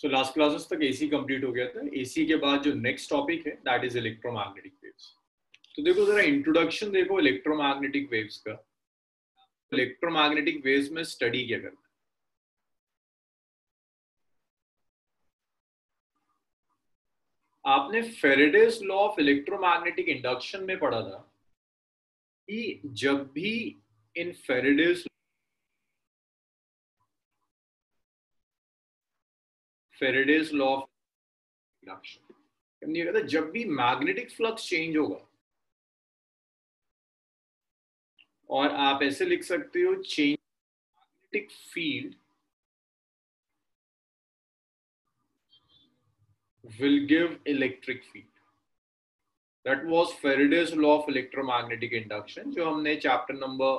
सो last classes तक AC complete हो गया था। एसी के बाद जो नेक्स्ट टॉपिक है दैट इज़ इलेक्ट्रोमैग्नेटिक वेव्स तो देखो जरा इंट्रोडक्शन देखो इलेक्ट्रोमैग्नेटिक वेव्स का। इलेक्ट्रोमैग्नेटिक वेव्स में स्टडी क्या करना आपने Faraday's law of electromagnetic induction में पढ़ा था कि जब भी इन Faraday's Faraday's law of induction कहता जब भी मैग्नेटिक फ्लक्स चेंज होगा, और आप ऐसे लिख सकते हो change magnetic field will give electric field. That was Faraday's law of electromagnetic induction, जो हमने चैप्टर नंबर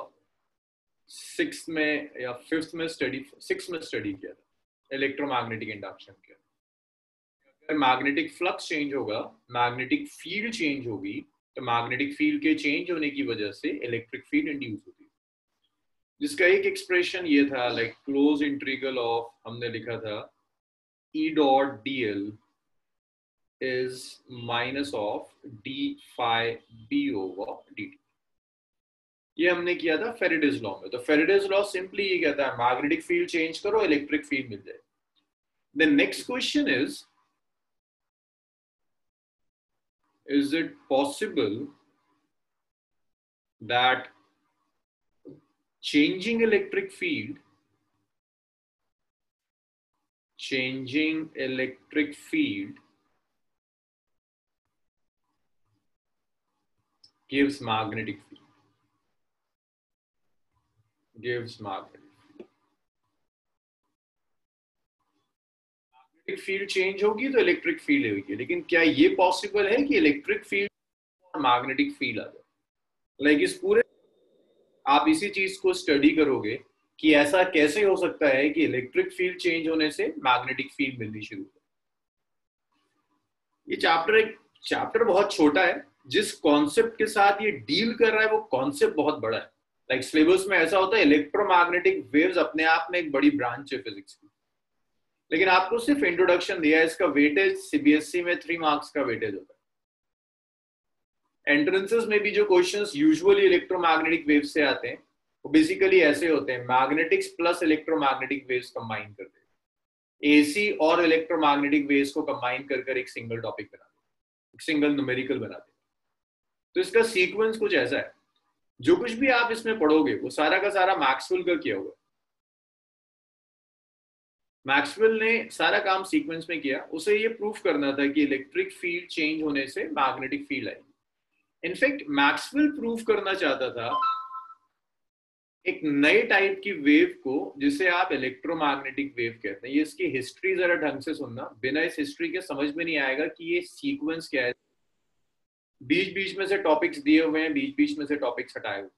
सिक्स में या फिफ्थ में स्टडी सिक्स में स्टडी किया था। इलेक्ट्रोमैग्नेटिक इंडक्शन के अगर मैग्नेटिक फ्लक्स चेंज होगा मैग्नेटिक फ़ील्ड चेंज होगी तो मैग्नेटिक फ़ील्ड के चेंज होने की वजह से इलेक्ट्रिक फ़ील्ड इंड्यूस होती जिसका एक एक्सप्रेशन ये था लाइक क्लोज इंट्रीगल ऑफ़ हमने लिखा था E dot D L is minus of D phi B over D ये हमने किया था फेरेडेज लॉ में। तो फेरेडेज लॉ सिंपली ये कहता है मैग्नेटिक फ़ील्ड चेंज करो इलेक्ट्रिक फ़ील्ड मिल जाए। The next question is is it possible that changing electric field changing electric field gives magnetic field? Gives magnetic electric field change होगी तो इलेक्ट्रिक फ़ील्ड होगी लेकिन क्या ये पॉसिबल है कि इलेक्ट्रिक फ़ील्ड और मैग्नेटिक फ़ील्ड आ जाए? लाइक इस पूरे आप इसी चीज़ को स्टडी करोगे कि ऐसा कैसे हो सकता है कि इलेक्ट्रिक फ़ील्ड चेंज होने से मैग्नेटिक फ़ील्ड मिलनी शुरू हो ये चैप्टर एक चैप्टर बहुत छोटा है। जिस कॉन्सेप्ट के साथ ये डील कर रहा है, वो कॉन्सेप्ट बहुत बड़ा है। लाइक like सिलेबस में ऐसा होता है इलेक्ट्रोमैग्नेटिक वेव्स अपने आप में एक बड़ी ब्रांच है फिजिक्स की। लेकिन आपको सिर्फ़ इंट्रोडक्शन दिया है, इसका वेटेज सीबीएसई में थ्री मार्क्स का वेटेज होता है। एंट्रेंसेस में भी जो क्वेश्चंस यूजुअली इलेक्ट्रोमैग्नेटिक वेव से आते हैं, वो बेसिकली ऐसे होते हैं magnetics plus electromagnetic waves combine करते हैं। एसी और इलेक्ट्रोमैग्नेटिक वेव्स को कंबाइन कर कर एक सिंगल टॉपिक बना एक सिंगल न्यूमेरिकल बना दे तो इसका सीक्वेंस कुछ ऐसा है। जो कुछ भी आप इसमें पढ़ोगे, वो सारा का सारा मैक्सवेल का किया हुआ मैक्सवेल ने सारा काम सीक्वेंस में किया। उसे ये प्रूफ करना था कि इलेक्ट्रिक फ़ील्ड चेंज होने से मैग्नेटिक फ़ील्ड आएगी इनफैक्ट मैक्सवेल प्रूफ करना चाहता था एक नए टाइप की वेव को, जिसे आप इलेक्ट्रोमैग्नेटिक वेव कहते हैं। ये इसकी हिस्ट्री जरा ढंग से सुनना। बिना इस हिस्ट्री के समझ में नहीं आएगा कि ये सीक्वेंस क्या है। बीच बीच में से टॉपिक्स दिए हुए हैं बीच बीच में से टॉपिक्स हटाए हुए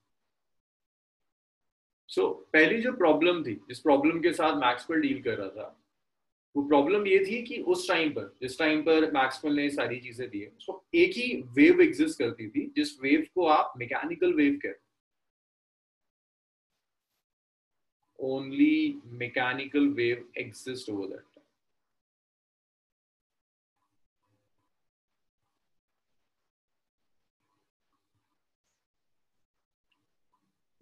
सो so, पहली जो प्रॉब्लम थी जिस प्रॉब्लम के साथ मैक्सवेल डील कर रहा था वो प्रॉब्लम ये थी कि उस टाइम पर जिस टाइम पर मैक्सवेल ने सारी चीज़ें दी है उसको एक ही वेव एग्जिस्ट करती थी जिस वेव को आप मैकेनिकल वेव कहते only mechanical wave exist over that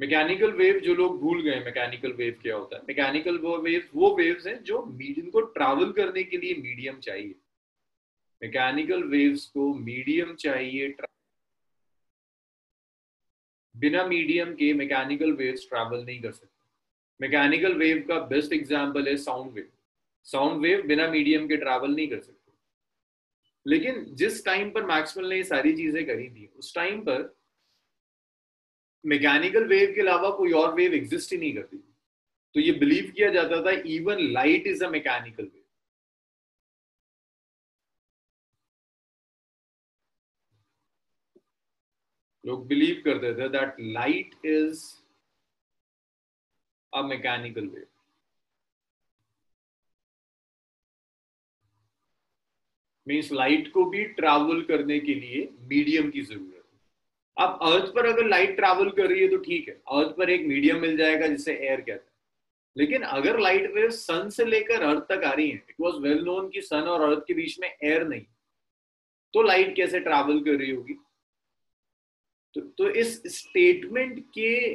mechanical wave जो लोग भूल गए मैकेनिकल वेव क्या होता है? मैकेनिकल वो वेव वो वेव्स हैं जो मीडियम को ट्रैवल करने के लिए मीडियम चाहिए। मैकेनिकल वेव्स को मीडियम चाहिए बिना मीडियम के मैकेनिकल वेव्स ट्रैवल नहीं कर सकते। मैकेनिकल वेव का बेस्ट एग्जांपल है साउंड वेव साउंड वेव बिना मीडियम के ट्रैवल नहीं कर सकते। लेकिन जिस टाइम पर मैक्सवेल ने ये सारी चीज़ें करी थी, उस टाइम पर मैकेनिकल वेव के अलावा कोई और वेव एग्जिस्ट ही नहीं करती। तो ये बिलीव किया जाता था even light is a mechanical wave लोग बिलीव करते थे that light is a mechanical wave means light को भी ट्रैवल करने के लिए मीडियम की ज़रूरत अब अर्थ पर अगर लाइट ट्रैवल कर रही है तो ठीक है। अर्थ पर एक मीडियम मिल जाएगा जिसे एयर कहते हैं। लेकिन अगर लाइट वेव सन से लेकर अर्थ तक आ रही है इट वॉज़ वेल नोन कि सन और अर्थ के बीच में एयर नहीं। तो लाइट कैसे ट्रैवल कर रही होगी? तो, तो इस स्टेटमेंट के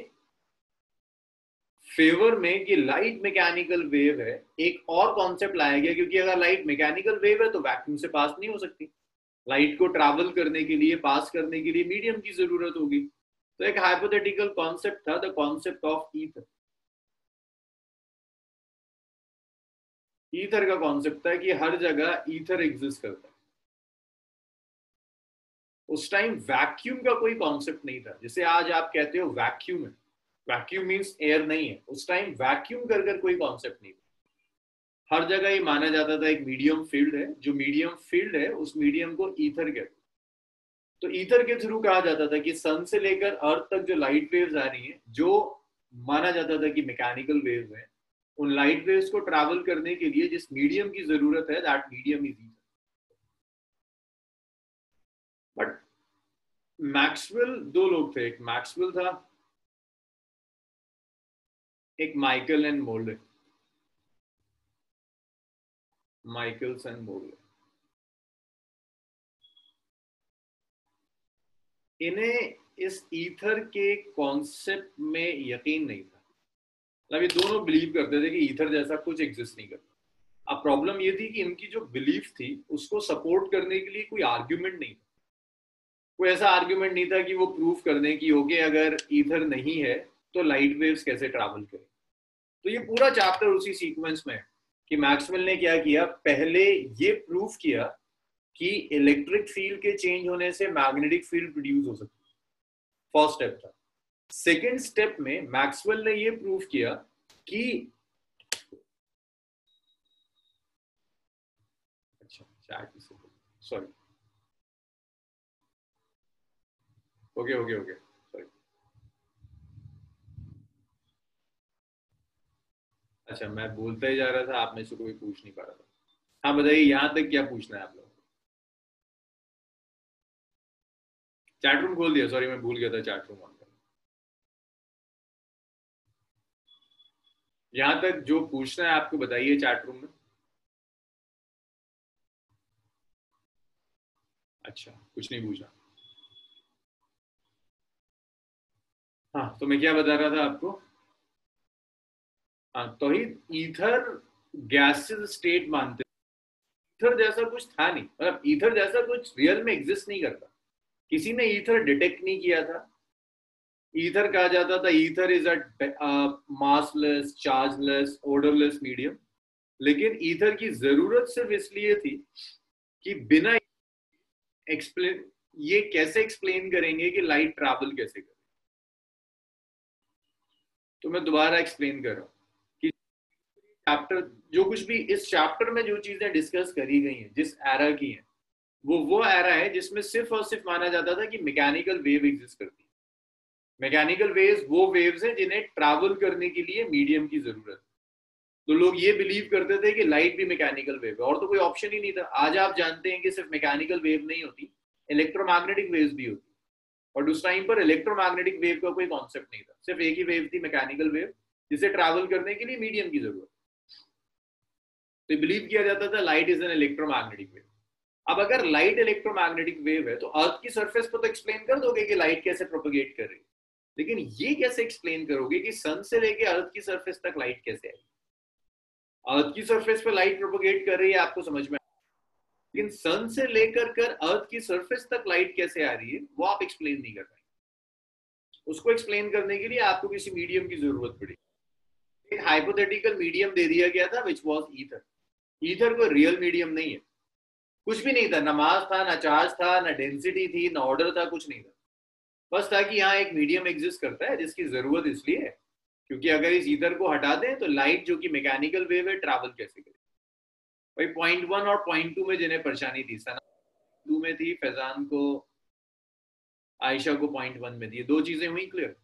फेवर में कि लाइट मैकेनिकल वेव है एक और कॉन्सेप्ट लाया गया क्योंकि अगर लाइट मैकेनिकल वेव है तो वैक्यूम से पास नहीं हो सकती। लाइट को ट्रैवल करने के लिए पास करने के लिए मीडियम की ज़रूरत होगी। तो एक हाइपोथेटिकल कॉन्सेप्ट था the concept of ether ether का कॉन्सेप्ट था कि हर जगह ईथर एग्जिस्ट करता है। उस टाइम वैक्यूम का कोई कॉन्सेप्ट नहीं था। जैसे आज आप कहते हो वैक्यूम है। वैक्यूम मीन्स एयर नहीं है। उस टाइम वैक्यूम कर कोई कॉन्सेप्ट नहीं था। हर जगह ये माना जाता था, एक मीडियम फ़ील्ड है, जो मीडियम फ़ील्ड है, उस मीडियम को ईथर कहते तो ईथर के थ्रू कहा जाता था कि सन से लेकर अर्थ तक जो लाइट वेव्स आ रही हैं, जो माना जाता था कि मैकेनिकल वेव्स हैं, उन लाइट वेव्स को ट्रैवल करने के लिए जिस मीडियम की ज़रूरत है that medium is ether but Maxwell दो लोग थे, एक मैक्सवेल था, एक Michael and Morley Michaels and Morley इन्हें इस ईथर के कॉन्सेप्ट में यकीन नहीं था। मतलब ये दोनों बिलीव करते थे कि ईथर जैसा कुछ एग्जिस्ट नहीं करता। अब प्रॉब्लम ये थी कि इनकी जो बिलीफ थी, उसको सपोर्ट करने के लिए कोई आर्ग्यूमेंट नहीं था। कोई ऐसा आर्ग्यूमेंट नहीं था कि वो प्रूफ कर दें कि ओके अगर ईथर नहीं है तो लाइट वेव्स कैसे ट्रैवल करें। तो ये पूरा चैप्टर उसी सीक्वेंस में है। कि मैक्सवेल ने क्या किया? पहले ये प्रूफ किया कि इलेक्ट्रिक फ़ील्ड के चेंज होने से मैग्नेटिक फ़ील्ड प्रोड्यूस हो सकती है। फ़र्स्ट स्टेप था। सेकेंड स्टेप में मैक्सवेल ने ये प्रूफ किया कि अच्छा sorry. Okay okay okay sorry अच्छा मैं बोलता ही जा रहा था, आप में से कोई पूछ नहीं पा रहा था। हाँ बताइए, यहाँ तक क्या पूछना है आप लोग चैट रूम खोल दिया सॉरी मैं भूल गया था चैट रूम ऑन यहाँ तक जो पूछना है, आपको बताइए चैट रूम में। अच्छा कुछ नहीं पूछा। हाँ तो मैं क्या बता रहा था आपको? हाँ तो ईथर गैसेस स्टेट मानते ईथर जैसा कुछ था नहीं। मतलब ईथर जैसा कुछ रियल में एग्जिस्ट नहीं करता। किसी ने ईथर डिटेक्ट नहीं किया था। ईथर कहा जाता था ether is a massless chargeless odourless medium लेकिन ईथर की ज़रूरत सिर्फ़ इसलिए थी कि बिना एक्सप्लेन ये कैसे एक्सप्लेन करेंगे कि लाइट ट्रैवल कैसे करे? तो मैं दोबारा एक्सप्लेन कर रहा हूँ। चैप्टर जो कुछ भी इस चैप्टर में जो चीज़ें डिस्कस करी गई हैं, जिस एरा की हैं, वो वो एरा है जिसमें सिर्फ़ और सिर्फ़ माना जाता था कि मैकेनिकल वेव एग्जिस्ट करती है। मैकेनिकल वेव्स वो वेव्स हैं जिन्हें ट्रैवल करने के लिए मीडियम की ज़रूरत तो लोग ये बिलीव करते थे कि लाइट भी मैकेनिकल वेव है। और तो कोई ऑप्शन ही नहीं था। आज आप जानते हैं कि सिर्फ़ मैकेनिकल वेव नहीं होती इलेक्ट्रोमैग्नेटिक वेव्स भी होती और उस टाइम पर इलेक्ट्रोमैग्नेटिक वेव का कोई कॉन्सेप्ट नहीं था। सिर्फ़ एक ही वेव थी मैकेनिकल वेव जिसे ट्रैवल करने के लिए मीडियम की ज़रूरत तो बिलीव किया जाता था light is an electromagnetic wave अब अगर लाइट इलेक्ट्रोमैग्नेटिक वेव है तो अर्थ की सरफेस पर तो एक्सप्लेन कर दोगे कि लाइट कैसे प्रोपोगेट कर रही है। लेकिन ये कैसे एक्सप्लेन करोगे कि सन से लेके अर्थ की सरफेस तक लाइट कैसे आई? अर्थ की सरफेस पे लाइट प्रोपोगेट कर रही है, आपको समझ में लेकिन सन से लेकर कर अर्थ की सरफेस तक लाइट कैसे आ रही है, वो आप एक्सप्लेन नहीं कर पाएँगे। उसको एक्सप्लेन करने के लिए आपको किसी मीडियम की ज़रूरत पड़ेगी। एक हाइपोथेटिकल मीडियम दे दिया गया था विच वॉज़ ईथर ईथर कोई रियल मीडियम नहीं है। कुछ भी नहीं था, ना मास था, ना चार्ज था, ना डेंसिटी थी, ना ऑर्डर था, कुछ नहीं था। बस था कि यहाँ एक मीडियम एग्जिस्ट करता है, जिसकी ज़रूरत इसलिए है। क्योंकि अगर इस ईथर को हटा दें तो लाइट जो कि मैकेनिकल वेव है ट्रैवल कैसे करे? भाई पॉइंट वन और पॉइंट टू में जिन्हें परेशानी थी, सना टू में थी, फैजान को, आयशा को पॉइंट वन में थी। दो चीज़ें हुई क्लियर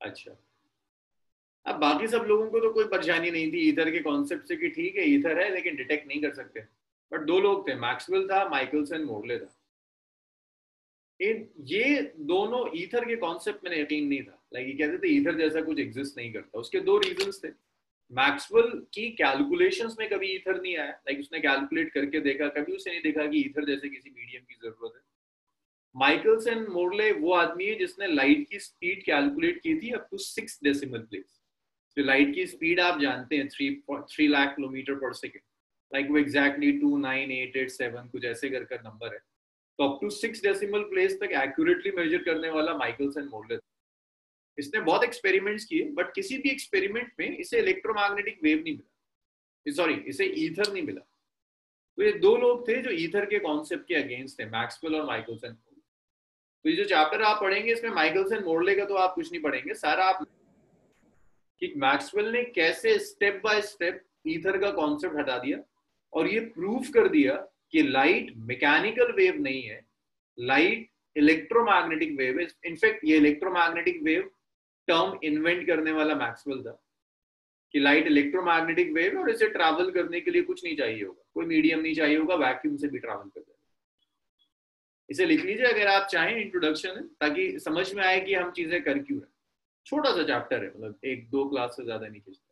अच्छा। अब बाकी सब लोगों को तो कोई परेशानी नहीं थी, इधर के कॉन्सेप्ट से कि ठीक है, इधर है, लेकिन डिटेक्ट नहीं कर सकते। बट दो लोग थे मैक्सवेल था माइकलसन मोरले था। इन, ये दोनों ईथर के कॉन्सेप्ट में यकीन नहीं था। लाइक ये कहते थे ईथर जैसा कुछ एग्जिस्ट नहीं करता। उसके दो रीजंस थे। मैक्सवेल की कैलकुलेशंस में कभी ईथर नहीं आया। लाइक उसने कैलकुलेट करके देखा, कभी उसने नहीं देखा कि ईथर जैसे किसी मीडियम की ज़रूरत है। माइकल्स एंड मोरले वो आदमी है जिसने लाइट की स्पीड कैलकुलेट की थी up to six decimal place तो लाइट की स्पीड आप जानते हैं three three lakh kilometre per second like वो exactly two nine eight eight seven कुछ ऐसे कर कर नंबर है। तो up to six decimal place तक एक्यूरेटली मेजर करने वाला माइकल्स एंड मोरले इसने बहुत एक्सपेरिमेंट्स किए बट किसी भी एक्सपेरिमेंट में इसे इलेक्ट्रोमैग्नेटिक वेव नहीं मिला। सॉरी इसे ईथर नहीं मिला। तो ये दो लोग थे जो ईथर के कॉन्सेप्ट के अगेंस्ट थे मैक्सवेल और माइकल्सन तो ये जो चैप्टर आप पढ़ेंगे, इसमें माइकल्सन मोरले का तो आप कुछ नहीं पढ़ेंगे, सारा आप कि मैक्सवेल ने कैसे स्टेप बाय स्टेप ईथर का कॉन्सेप्ट हटा दिया और ये प्रूफ कर दिया कि लाइट मैकेनिकल वेव नहीं है, लाइट इलेक्ट्रोमैग्नेटिक वेव है। इनफैक्ट ये इलेक्ट्रोमैग्नेटिक वेव टर्म इन्वेंट करने वाला मैक्सवेल था कि लाइट इलेक्ट्रोमैग्नेटिक वेव है और इसे ट्रैवल करने के लिए कुछ नहीं चाहिए होगा। कोई मीडियम नहीं चाहिए होगा वैक्यूम से भी ट्रैवल कर जाएगा इसे लिख लीजिए अगर आप चाहें इंट्रोडक्शन है, ताकि समझ में आए कि हम चीज़ें कर क्यों रहे छोटा सा चैप्टर है मतलब एक दो क्लास से ज़्यादा नहीं खींचता।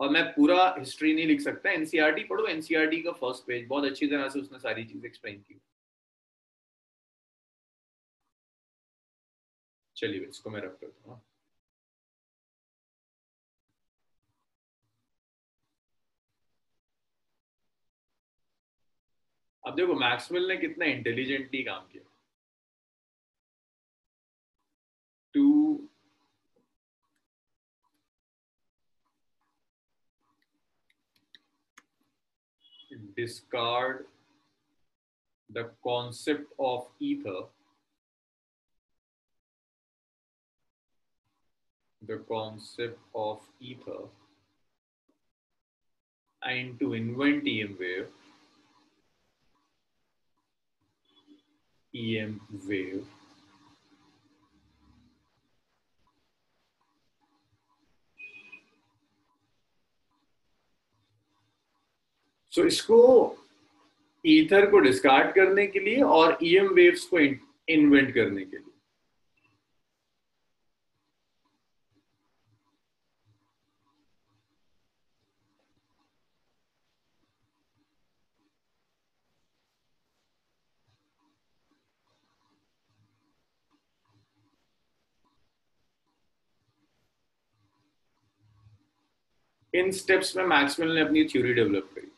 और मैं पूरा हिस्ट्री नहीं लिख सकता एनसीआरटी पढ़ो एनसीआरटी का फ़र्स्ट पेज बहुत अच्छी तरह से उसने सारी चीज़ एक्सप्लेन की। चलिए इसको मैं रख करता हूँ। अब देखो मैक्सवेल ने कितना इंटेलिजेंटली काम किया। To discard the concept of ether. The concept of ether. And to invent EM wave, EM wave. So इसको ईथर को डिस्कार्ड करने के लिए और ईएम वेव्स को इन्वेंट करने के लिए इन स्टेप्स में मैक्सवेल ने अपनी थ्योरी डेवलप करी।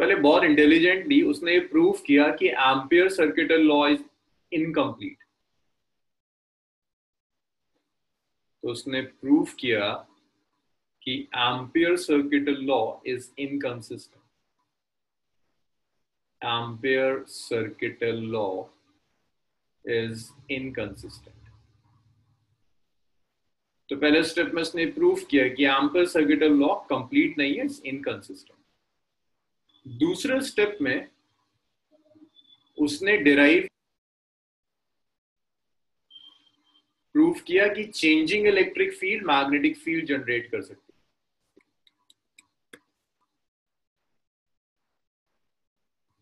पहले बहुत इंटेलिजेंटली उसने ये प्रूव किया कि Ampere circuital law is incomplete तो उसने प्रूव किया कि Ampere circuital law is inconsistent Ampere circuital law is inconsistent तो पहले स्टेप में उसने प्रूफ किया कि एम्पियर सर्किटल लॉ कंप्लीट नहीं है इट्स इनकंसिस्टेंट दूसरे स्टेप में उसने डिराइव प्रूफ किया कि changing electric field magnetic field generate कर सकती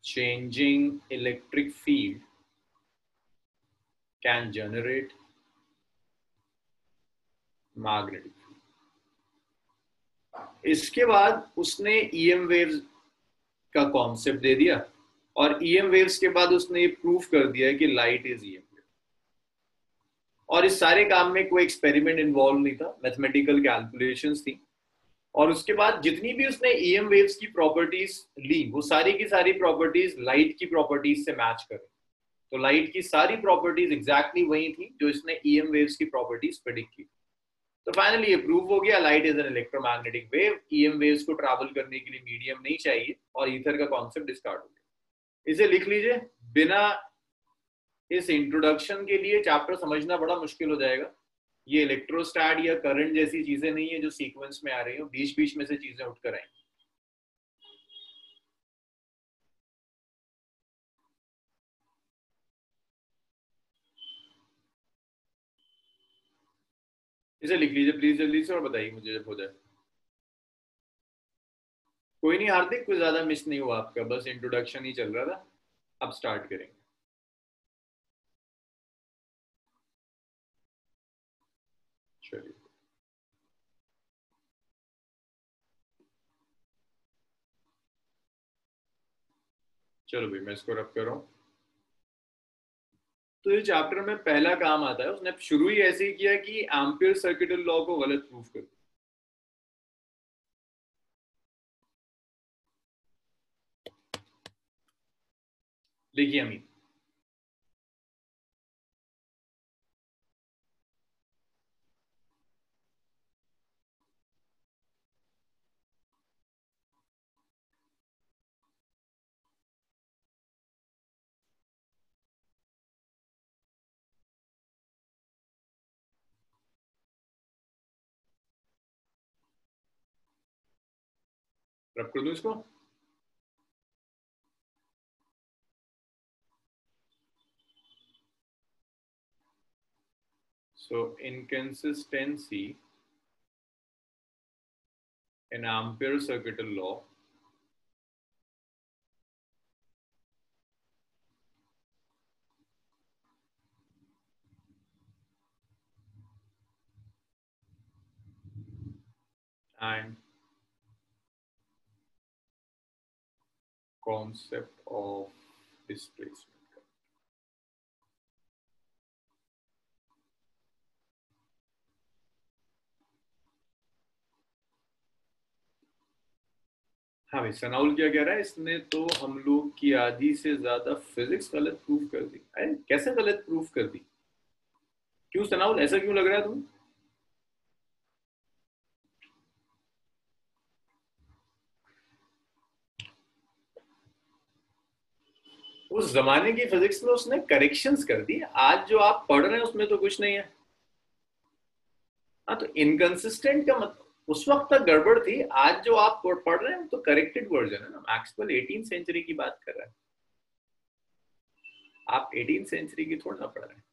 changing electric field can generate magnetic इसके बाद उसने ईएम e वेव्स का कॉन्सेप्ट दे दिया और ईएम e वेव्स के बाद उसने ये प्रूफ कर दिया कि लाइट इज़ ईएम और इस सारे काम में कोई एक्सपेरिमेंट इन्वॉल्व नहीं था मैथमेटिकल कैलकुलेशंस थी। और उसके बाद जितनी भी उसने ईएम e वेव्स की प्रॉपर्टीज़ ली, वो सारी की सारी प्रॉपर्टीज़ लाइट की प्रॉपर्टीज़ से मैच करें। तो लाइट की सारी प्रॉपर्टीज़ एग्जैक्टली वही थी जो इसने ईएम वेव्स की प्रॉपर्टीज़ प्रेडिक्ट की। तो फाइनली ये प्रूव हो गया light is an electromagnetic wave EM waves को ट्रैवल करने के लिए मीडियम नहीं चाहिए और ईथर का कॉन्सेप्ट डिस्कार्ड हो गया। इसे लिख लीजिए, बिना इस इंट्रोडक्शन के लिए चैप्टर समझना बड़ा मुश्किल हो जाएगा। ये इलेक्ट्रोस्टैट या करंट जैसी चीज़ें नहीं है जो सीक्वेंस में आ रही है बीच बीच में से चीज़ें उठकर आएँगी। इसे लिख लीजिए प्लीज़ जल्दी से और बताइए मुझे जब हो जाए। कोई नहीं, हार्दिक कोई ज़्यादा मिस नहीं हुआ आपका, बस इंट्रोडक्शन ही चल रहा था। अब स्टार्ट करेंगे। चलिए। चलो भाई, मैं इसको रब कर रहा हूँ। तो ये चैप्टर में पहला काम आता है, उसने शुरू ही ऐसे ही किया कि एम्पियर सर्किटल लॉ को गलत प्रूफ कर देखिए अमीन रब कर दू इसको So inconsistency in Ampere circuital law and concept of displacement. हाँ भाई सनाउल क्या कह रहा है, इसने तो हम लोग की आधी से ज़्यादा फिजिक्स गलत प्रूफ कर दी। अरे, कैसे गलत प्रूफ कर दी? क्यों सनाउल ऐसा क्यों लग रहा है तुम्हें? उस जमाने की फिजिक्स में उसने करेक्शंस कर दी। आज जो आप पढ़ रहे हैं, उसमें तो कुछ नहीं है। हाँ तो इनकंसिस्टेंट का मतलब उस वक्त तक गड़बड़ थी। आज जो आप पढ़ रहे हैं तो करेक्टेड वर्जन है ना। मैक्सवेल एटीन सेंचुरी की बात कर रहे हैं। आप एटीन सेंचुरी की थोड़ा ना पढ़ रहे हैं।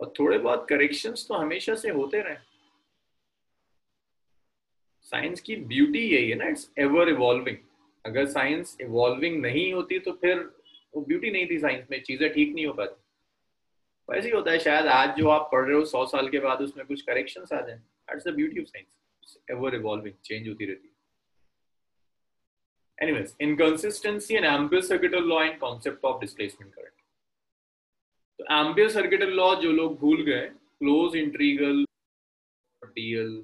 और थोड़े बहुत करेक्शंस तो हमेशा से होते रहे। साइंस की ब्यूटी यही है ना इट्स एवर इवॉल्विंग अगर साइंस इवॉल्विंग नहीं होती तो फिर वो ब्यूटी नहीं थी साइंस में, चीज़ें ठीक नहीं हो पाती। वैसे ही होता है, शायद आज जो आप पढ़ रहे हो सौ साल के बाद उसमें कुछ करेक्शन आ जाए। That's the beauty of science ever evolving change होती रहती है। Anyways, inconsistency and ampere circuital law and concept of displacement current तो एम्पियर सर्किटल लॉ जो लोग भूल गए close integral DL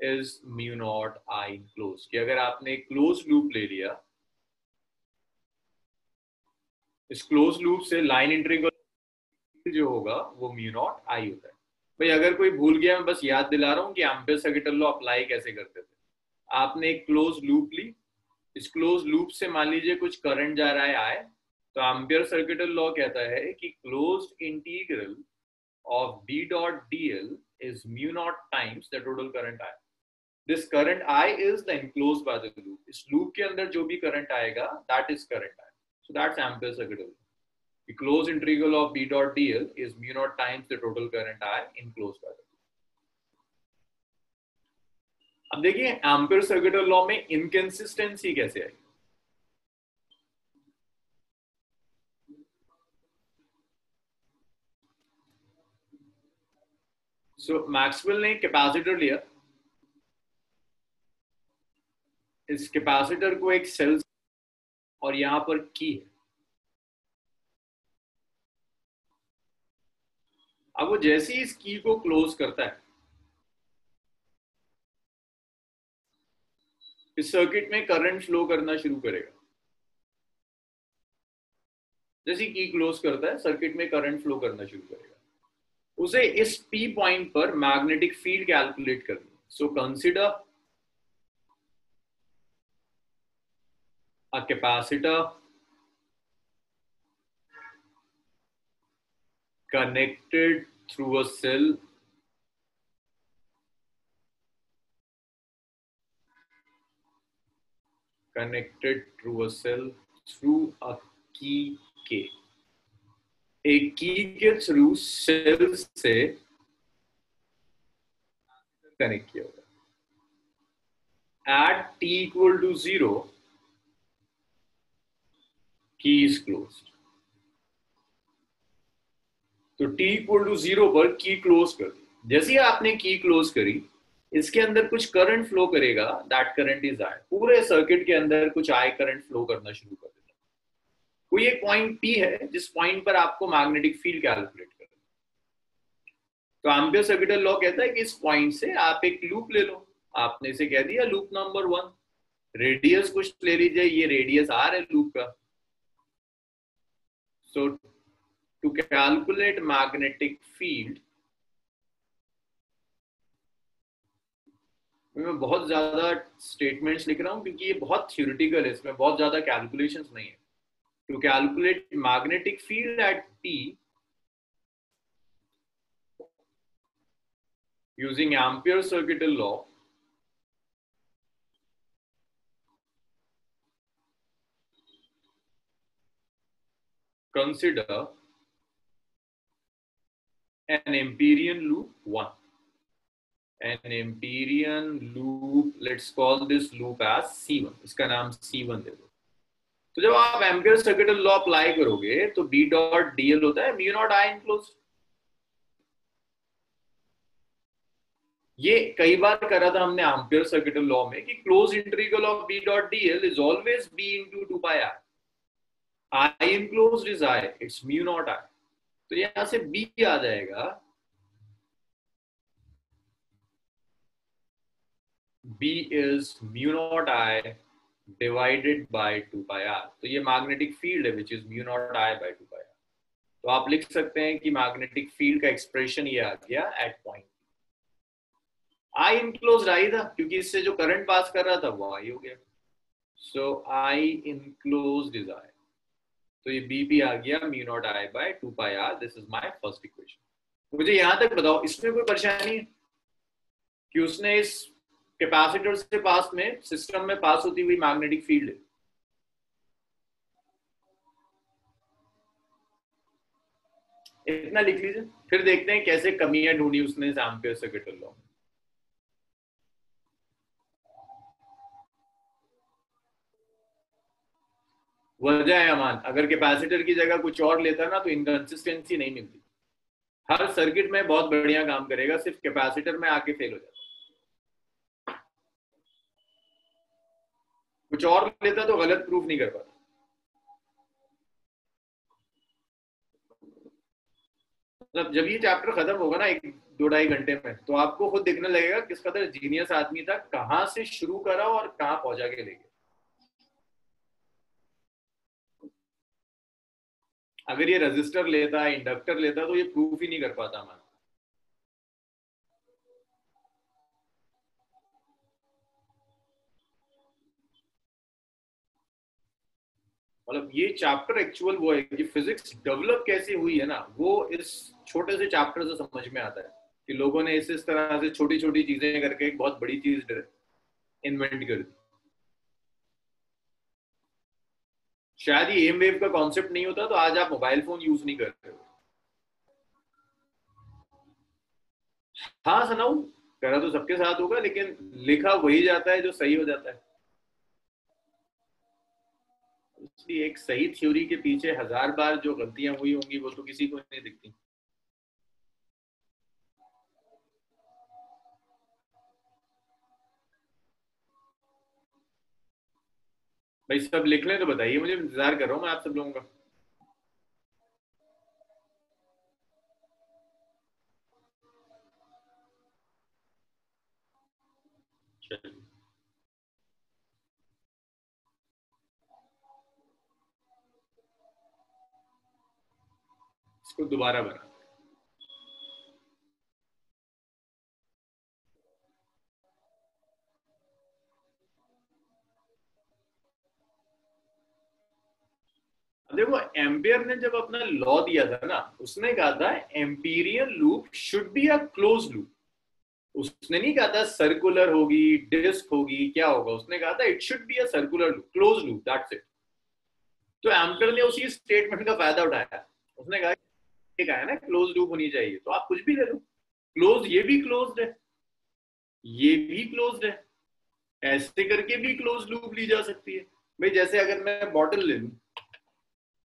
is mu naught I close कि अगर आपने क्लोज लूप ले लिया, इस क्लोज लूप से लाइन इंट्रीगल जो होगा, वो म्यू नॉट आई होता है। भाई, अगर कोई भूल गया, मैं बस याद दिला रहा हूँ कि एम्पियर सर्किटल लॉ अप्लाई कैसे करते थे। आपने एक क्लोज लूप ली, इस क्लोज लूप से मान लीजिए कुछ करंट जा रहा है, आए तो एम्पियर सर्किटल लॉ कहता है कि closed integral of D dot D L is mu naught times the total current I this current I is the enclose by the loop इस लूप के अंदर जो भी करंट आएगा that is current I so that's Ampere circuital the closed integral of b dot dl is mu naught times the total current I enclosed by the loop. अब देखिए ampere circuital law में inconsistency कैसे आई? सो Maxwell ने capacitor लिया। इस capacitor को एक सेल और यहाँ पर की है। अब वो जैसे ही इस की को क्लोज करता है, इस सर्किट में करंट फ्लो करना शुरू करेगा। जैसे की क्लोज करता है सर्किट में करंट फ्लो करना शुरू करेगा। उसे इस पी पॉइंट पर मैग्नेटिक फ़ील्ड कैलकुलेट करनी so consider a capacitor connected through a cell connected through a cell through a key K. एक की के थ्रू सेल से कनेक्ट किया होगा at T equal to key is close तो T equal to zero पर की क्लोज कर दी। जैसे ही आपने की क्लोज करी, इसके अंदर कुछ करंट फ्लो करेगा दैट करंट इज़ आई पूरे सर्किट के अंदर कुछ आई करंट फ्लो करना शुरू कर देता कोई एक पॉइंट पी है, जिस पॉइंट पर आपको मैग्नेटिक फ़ील्ड कैलकुलेट करना तो एम्पियर सर्किटल लॉ कहता है कि इस पॉइंट से आप एक लूप ले लो। आपने इसे कह दिया लूप नंबर वन रेडियस कुछ ले लीजिए, ये रेडियस आर है लूप का। So to calculate magnetic field मैं बहुत ज़्यादा स्टेटमेंट्स लिख रहा हूँ क्योंकि ये बहुत थ्योरेटिकल है, इसमें बहुत ज़्यादा कैलकुलेशंस नहीं है। To calculate magnetic field at T using ampere circuital law consider an Amperian loop 1 an Amperian loop, let's call this loop as C1 इसका नाम C1 दे दो। तो जब आप एम्पियर सर्किटल लॉ अप्लाई करोगे तो B डॉट डीएल होता है म्यू नॉट आई इनक्लोज ये कई बार करा था हमने एम्पियर सर्किटल लॉ में कि close integral of B dot DL is always B into 2 pi r I enclosed is I. It's mu not I. तो यहाँ से बी आ जाएगा। B is mu naught I divided by 2 pi r. तो ये magnetic field है which is mu naught I by 2 pi r. तो आप लिख सकते हैं कि मैग्नेटिक फ़ील्ड का एक्सप्रेशन ये आ गया at point I enclose I था, क्योंकि इससे जो करंट पास कर रहा था, वो आई हो गया। सो आई इनक्लोज इज़ आई तो ये बी भी आ गया mu naught I by two pi R this is my first equation मुझे यहाँ तक बताओ, इसमें कोई परेशानी कि उसने इस कैपेसिटर से पास में सिस्टम में पास होती हुई मैग्नेटिक फ़ील्ड इतना लिख लीजिए, फिर देखते हैं कैसे कमियाँ ढूंढी उसने सर्किट लॉ वजह है अमान अगर कैपेसिटर की जगह कुछ और लेता ना तो इनकंसिस्टेंसी नहीं मिलती। हर सर्किट में बहुत बढ़िया काम करेगा, सिर्फ़ कैपेसिटर में आके फेल हो जाता कुछ और लेता तो गलत प्रूफ नहीं कर पाता। मतलब जब ये चैप्टर खत्म होगा ना, एक, दो ढाई घंटे में तो आपको खुद देखने लगेगा किस कदर जीनियस आदमी था, कहाँ से शुरू करा और कहाँ पहुँचा के लेके। अगर ये रजिस्टर लेता, इंडक्टर लेता तो ये प्रूफ ही नहीं कर पाता हमारा मतलब ये चैप्टर एक्चुअल वो है कि फिजिक्स डेवलप कैसे हुई है ना, वो इस छोटे से चैप्टर से समझ में आता है कि लोगों ने इस इस तरह से छोटी छोटी चीज़ें करके एक बहुत बड़ी चीज़ इन्वेंट कर दी। शायद ही एम वेव का कॉन्सेप्ट नहीं होता तो आज आप मोबाइल फ़ोन यूज़ नहीं कर रहे हो। हाँ सुनाऊ करा तो सबके साथ होगा, लेकिन लिखा वही जाता है जो सही हो जाता है। इसलिए एक सही थ्योरी के पीछे हज़ार बार जो गलतियाँ हुई होंगी, वो तो किसी को नहीं दिखती। भाई, सब लिख लें तो बताइए, मुझे इंतज़ार कर रहा हूँ मैं आप सब लोगों का। इसको दोबारा बना देखो एम्पियर ने जब अपना लॉ दिया था ना, उसने कहा था Amperian loop should be a close loop उसने नहीं कहा था सर्कुलर होगी डिस्क होगी, क्या होगा? उसने कहा था it should be a circular loop close loop that's it तो एम्पियर ने उसी स्टेटमेंट का फ़ायदा उठाया। उसने कहा एक आया ना क्लोज लूप होनी चाहिए तो आप कुछ भी ले लो। क्लोज ये भी क्लोज है, ये भी क्लोज है। ऐसे करके भी क्लोज लूप ली जा सकती है। भाई, जैसे अगर मैं बॉटल ले लू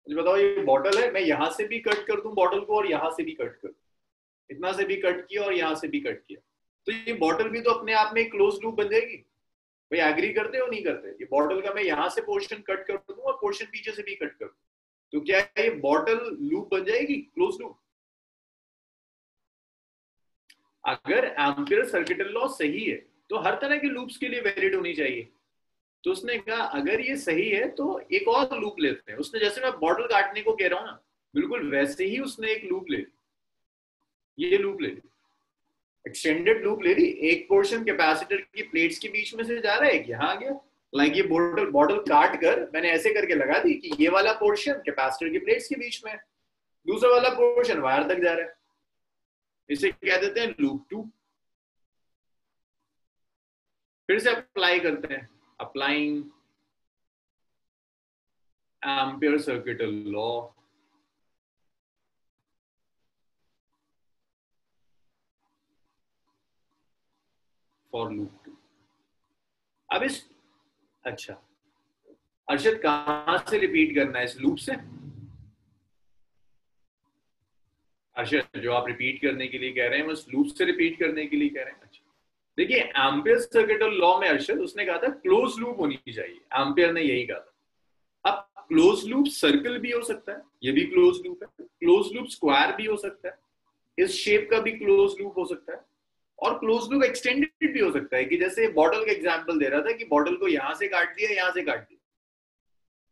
मुझे बताओ, ये बॉटल है, मैं यहाँ से भी कट कर दूँ बॉटल को और यहाँ से भी कट कर इतना से भी कट किया और यहाँ से भी कट किया। तो ये बॉटल भी तो अपने आप में क्लोज लूप बन जाएगी। भाई एग्री करते हो नहीं करते? ये बॉटल का मैं यहाँ से पोर्शन कट कर दूँ और पोर्शन पीछे से भी कट कर दूँ? तो क्या ये बॉटल लूप बन जाएगी? क्लोज लूप अगर एम्पियर सर्किट लॉ सही है तो हर तरह के लूप्स के लिए वैलिड होनी चाहिए। तो उसने कहा, अगर ये सही है तो एक और लूप लेते हैं। उसने जैसे मैं बॉटल काटने को कह रहा हूँ ना, बिल्कुल वैसे ही उसने एक लूप ले ली। ये लूप ले ली। एक्सटेंडेड लूप ले ली। एक पोर्शन कैपेसिटर की प्लेट्स के बीच में से जा रहा है यहाँ आ गया। लाइक ये बॉटल बॉटल काट कर मैंने ऐसे करके लगा दी कि ये वाला पोर्शन कैपेसिटर की प्लेट्स के बीच में दूसरा वाला पोर्शन वायर तक जा रहा है। इसे कह देते हैं लूप टू फिर से अप्लाई करते हैं। Applying Ampere circuit law for loop two अब इस अच्छा। अर्षद कहाँ से रिपीट करना है? इस लूप से? अर्षद, जो आप रिपीट करने के लिए कह रहे हैं उस लूप से रिपीट करने के लिए कह रहे हैं। अच्छा। देखिए एम्पियर सर्किट लॉ में अर्षद उसने कहा था क्लोज लूप होनी चाहिए। एम्पियर ने यही कहा था। अब क्लोज लूप सर्कल भी हो सकता है, ये भी क्लोज लूप है। क्लोज लूप स्क्वायर भी हो सकता है, इस शेप का भी क्लोज लूप हो सकता है। और क्लोज लूप एक्सटेंडेड भी हो सकता है, कि जैसे बॉटल का एग्ज़ाम्पल दे रहा था कि बॉटल को यहाँ से काट दिया, यहाँ से काट दिया।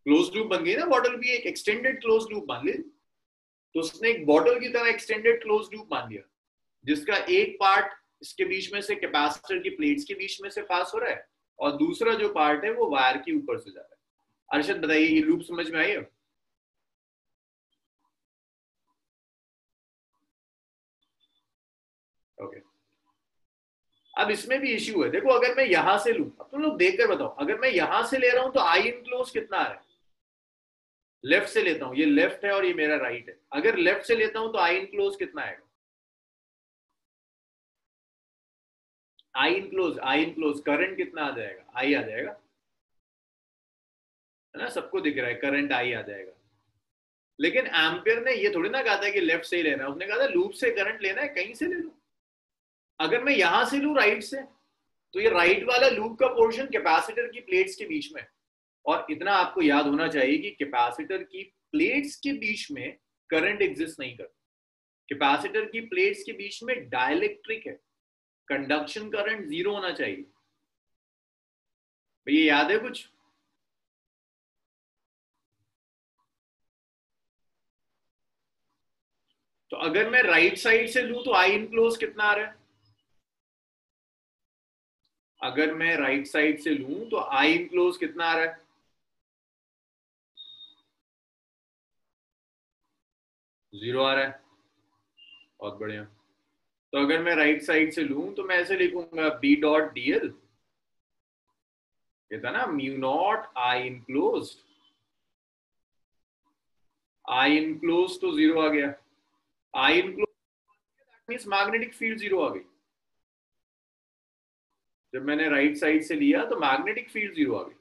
क्लोज लूप बन गई ना बॉटल भी, एक एक्सटेंडेड क्लोज लूप मान ली। तो उसने एक बॉटल की तरह एक्सटेंडेड क्लोज लूप मान लिया, जिसका एक पार्ट इसके बीच में से कैपेसिटर की प्लेट्स के बीच में से पास हो रहा है और दूसरा जो पार्ट है वो वायर के ऊपर से जा रहा है। अर्शद, बताइए, ये लूप समझ में आई है? ओके. अब इसमें भी इश्यू है। देखो, अगर मैं यहाँ से लू, अब तुम लोग देखकर बताओ, अगर मैं यहाँ से ले रहा हूँ तो आई इनक्लोज कितना आ रहा है? लेफ़्ट से लेता हूँ, ये लेफ़्ट है और ये मेरा राइट है। अगर लेफ़्ट से लेता हूँ तो आई इनक्लोज कितना आएगा? I enclose I enclose current कितना आ जाएगा? आई आ जाएगा। है ना? सबको दिख रहा है करंट आई आ जाएगा। लेकिन एम्पियर ने ये थोड़ी ना कहा था कि लेफ़्ट से ही लेना उसने कहा था लूप से करंट लेना है, कहीं से ले लो। अगर मैं यहाँ से लू राइट से तो ये राइट वाला लूप का पोर्शन कैपेसिटर की प्लेट्स के बीच में और इतना आपको याद होना चाहिए कि कैपेसिटर की प्लेट्स के बीच में करंट एग्जिस्ट नहीं करता। कैपेसिटर की प्लेट्स के बीच में डायलेक्ट्रिक है। कंडक्शन करंट ज़ीरो होना चाहिए। भैया याद है कुछ? तो अगर मैं राइट साइड से लू तो आई इनक्लोज कितना आ रहा है? अगर मैं राइट साइड से लू तो आई इनक्लोज कितना आ रहा है? ज़ीरो आ रहा है। बहुत बढ़िया। तो अगर मैं राइट साइड से लू तो मैं ऐसे लिखूँगा बी डॉट डी एल था ना mu naught I enclose I enclose तो ज़ीरो आ गया। I enclose magnetic field zero आ गई। जब मैंने राइट साइड से लिया तो मैग्नेटिक फ़ील्ड ज़ीरो आ गई।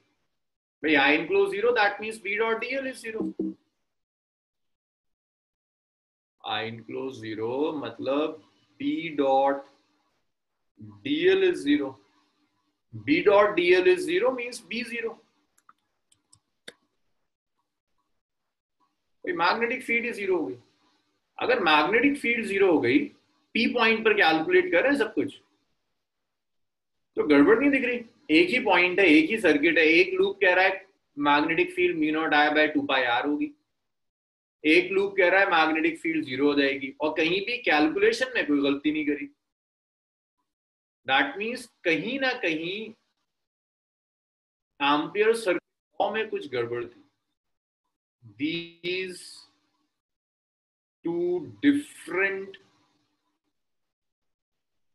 भाई I enclose zero that means B dot D L is zero I enclose zero मतलब D L is zero B dot D L is zero means B zero magnetic field zero हो गई। अगर magnetic field zero हो गई P point पर calculate कर रहे हैं सब कुछ। तो गड़बड़ नहीं दिख रही। एक ही पॉइंट है, एक ही सर्किट है, एक लूप कह रहा है magnetic field mu naught I by two pi R होगी। एक लूप कह रहा है मैग्नेटिक फ़ील्ड ज़ीरो हो जाएगी। और कहीं भी कैलकुलेशन में कोई गलती नहीं करी। दैट मीन्स कहीं ना कहीं एम्पियर सर्किट में कुछ गड़बड़ थी। These two different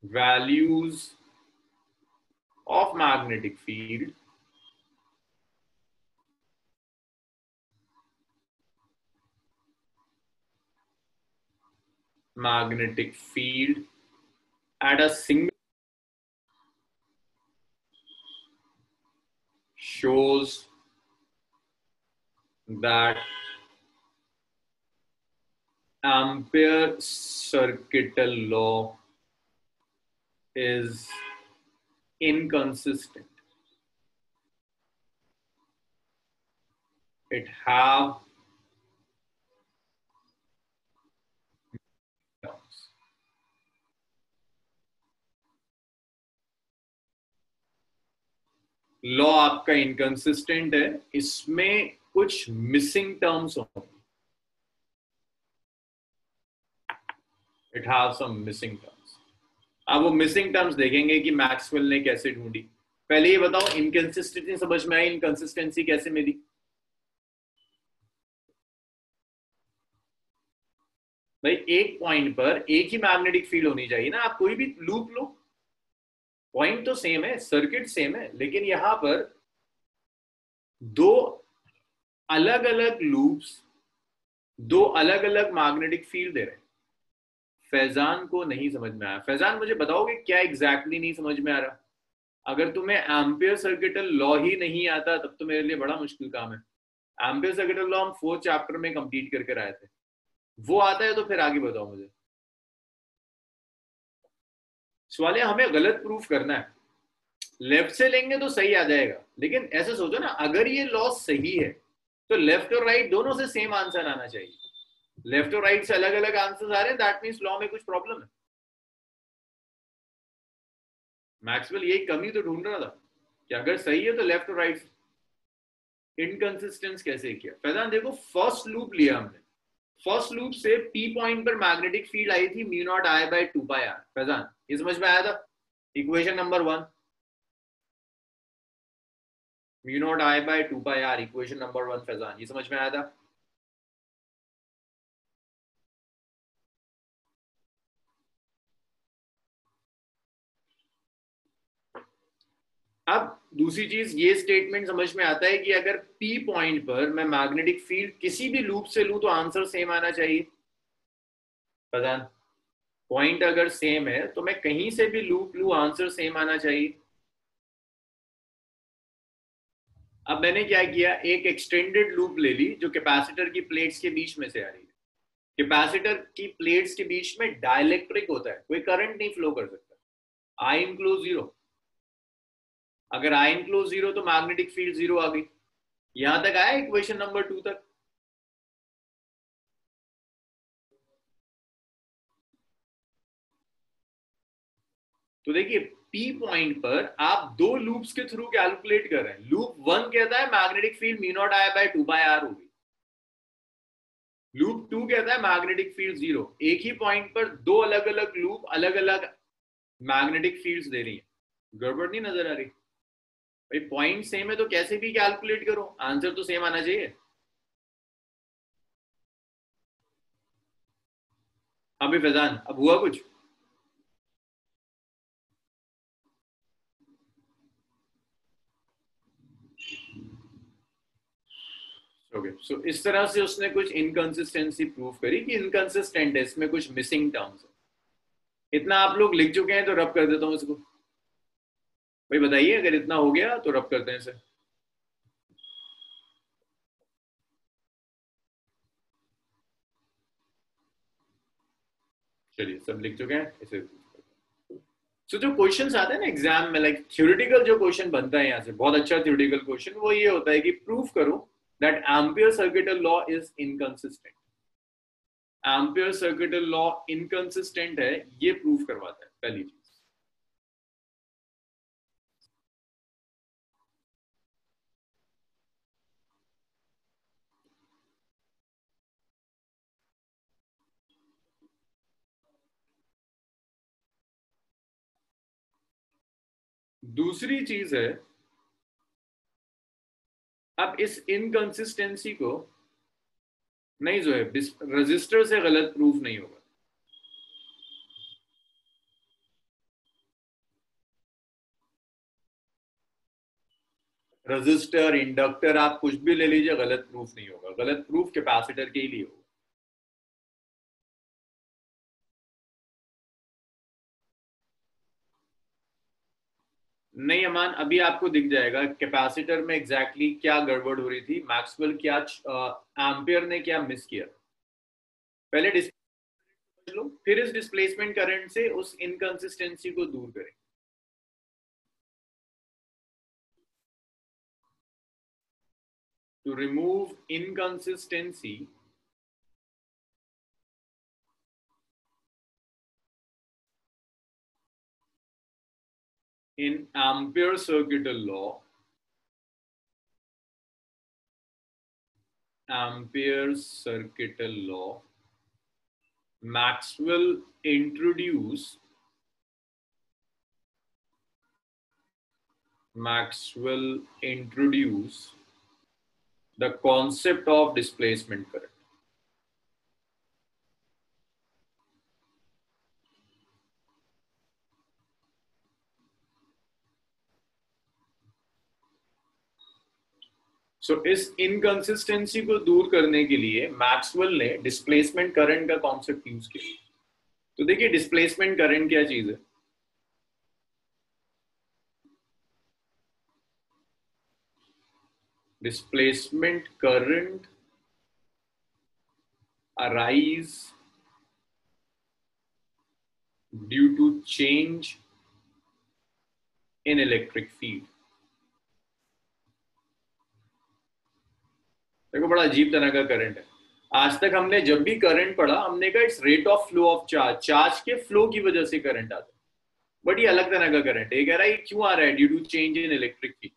values of magnetic field magnetic field at a single shows that ampere circuital law is inconsistent. It have law आपका इनकंसिस्टेंट है, इसमें कुछ मिसिंग टर्म्स होंगे it have some missing terms अब वो मिसिंग टर्म्स देखेंगे कि Maxwell ने कैसे ढूंढी। पहले ये बताओ इनकंसिस्टेंसी समझ में आई? इनकंसिस्टेंसी कैसे मिली? भाई, एक पॉइंट पर एक ही मैग्नेटिक फ़ील्ड होनी चाहिए ना। आप कोई भी लूप लो। पॉइंट तो सेम है सर्किट सेम है, लेकिन यहाँ पर दो अलग अलग लूप्स दो अलग अलग मैग्नेटिक फ़ील्ड दे रहे हैं। फैजान को नहीं समझ में आया। फैजान, मुझे बताओगे क्या एग्जैक्टली exactly नहीं समझ में आ रहा। अगर तुम्हें एम्पियर सर्किटल लॉ ही नहीं आता, तब तो मेरे लिए बड़ा मुश्किल काम है। एम्पियर सर्किटल लॉ हम फोर्थ चैप्टर में कंप्लीट करके आए थे। वो आता है तो फिर आगे बताओ मुझे। सवाल, हमें गलत प्रूफ करना है। लेफ़्ट से लेंगे तो सही आ जाएगा। लेकिन ऐसे सोचो ना, अगर ये लॉस सही है तो लेफ़्ट और राइट दोनों से सेम आंसर आना चाहिए। लेफ़्ट और राइट से अलग अलग आंसर आ रहे हैं दैट मीन्स लॉ में कुछ प्रॉब्लम है। मैक्सवेल यही कमी तो ढूंढ रहा था कि अगर सही है तो लेफ़्ट और राइट इनकंसिस्टेंस कैसे किया? फैजान, देखो फ़र्स्ट लूप लिया हमने। फ़र्स्ट लूप से पी पॉइंट पर मैग्नेटिक फ़ील्ड आई थी mu naught I by two by R Faizan ये समझ में आया था? Equation number one mu naught I by two by R equation number one Faizan ये समझ में आया था? अब दूसरी चीज़, ये स्टेटमेंट समझ में आता है कि अगर पी पॉइंट पर मैं मैग्नेटिक फ़ील्ड किसी भी लूप से लू तो आंसर सेम आना चाहिए। प्रधान पॉइंट अगर सेम है तो मैं कहीं से भी लूप लू आंसर सेम आना चाहिए। अब मैंने क्या किया, एक एक्सटेंडेड लूप ले ली, जो कैपेसिटर की प्लेट्स के बीच में से आ रही है। कैपेसिटर की प्लेट्स के बीच में डायलेक्ट्रिक होता है, कोई करंट नहीं फ्लो कर सकता। आई इंक्लूज ज़ीरो अगर आई इंक्लूज ज़ीरो तो मैग्नेटिक फ़ील्ड ज़ीरो आ गई। यहाँ तक आया इक्वेशन नंबर टू तक? तो देखिए पी पॉइंट पर आप दो लूप्स के थ्रू कैलकुलेट कर रहे हैं। लूप वन कहता है मैग्नेटिक फ़ील्ड मी नॉट आया बाय टू बाय आर होगी। लूप टू कहता है मैग्नेटिक फ़ील्ड ज़ीरो एक ही पॉइंट पर दो अलग अलग लूप अलग अलग मैग्नेटिक फील्ड्स दे रही है। गड़बड़ नहीं नज़र आ रही? भाई पॉइंट सेम है तो कैसे भी कैलकुलेट करो? आंसर तो सेम आना चाहिए। अभी फैजान, अब हुआ कुछ? ओके सो इस तरह से उसने कुछ इनकंसिस्टेंसी प्रूव करी कि इनकंसिस्टेंट है इसमें कुछ मिसिंग टर्म्स है। इतना आप लोग लिख चुके हैं तो रब कर देता हूँ इसको। भाई बताइए अगर इतना हो गया तो रब करते हैं इसे। चलिए सब लिख चुके हैं इसे सो so, जो क्वेश्चन आते हैं ना एग्ज़ाम में लाइक थ्योरेटिकल जो क्वेश्चन बनता है यहाँ से बहुत अच्छा थ्योरिटिकल क्वेश्चन वो ये होता है कि प्रूफ करो that Ampere circuital law is inconsistent Ampere circuital law inconsistent है, ये प्रूफ करवाता है, पहली चीज़। दूसरी चीज़ है अब इस इनकंसिस्टेंसी को, नहीं जो है रजिस्टर से गलत प्रूफ नहीं होगा। रजिस्टर इंडक्टर आप कुछ भी ले लीजिए, गलत प्रूफ नहीं होगा। गलत प्रूफ कैपेसिटर के लिए होगा। नहीं अमान, अभी आपको दिख जाएगा कैपेसिटर में एग्जैक्टली exactly क्या गड़बड़ हो रही थी, मैक्सवेल क्या एम्पियर ने क्या मिस किया। पहले लो, फिर इस डिस्प्लेसमेंट करंट से उस इनकंसिस्टेंसी को दूर करें। To remove inconsistency in Ampere circuital law, Ampere's circuital law, Maxwell introduced Maxwell introduced the concept of displacement current. So so, इस इनकंसिस्टेंसी को दूर करने के लिए मैक्सवेल ने डिस्प्लेसमेंट करंट का कॉन्सेप्ट यूज़ किया। तो देखिए डिस्प्लेसमेंट करंट क्या चीज़ है? Displacement current arise due to change in electric field देखो बड़ा अजीब तरह का करंट है। आज तक हमने जब भी करंट पढ़ा, हमने कहा it's rate of flow of charge charge के फ्लो की वजह से करंट आता है। बट ये अलग तरह का करंट है। ये कह रहा है क्यों आ रहा है? Due to change in electric field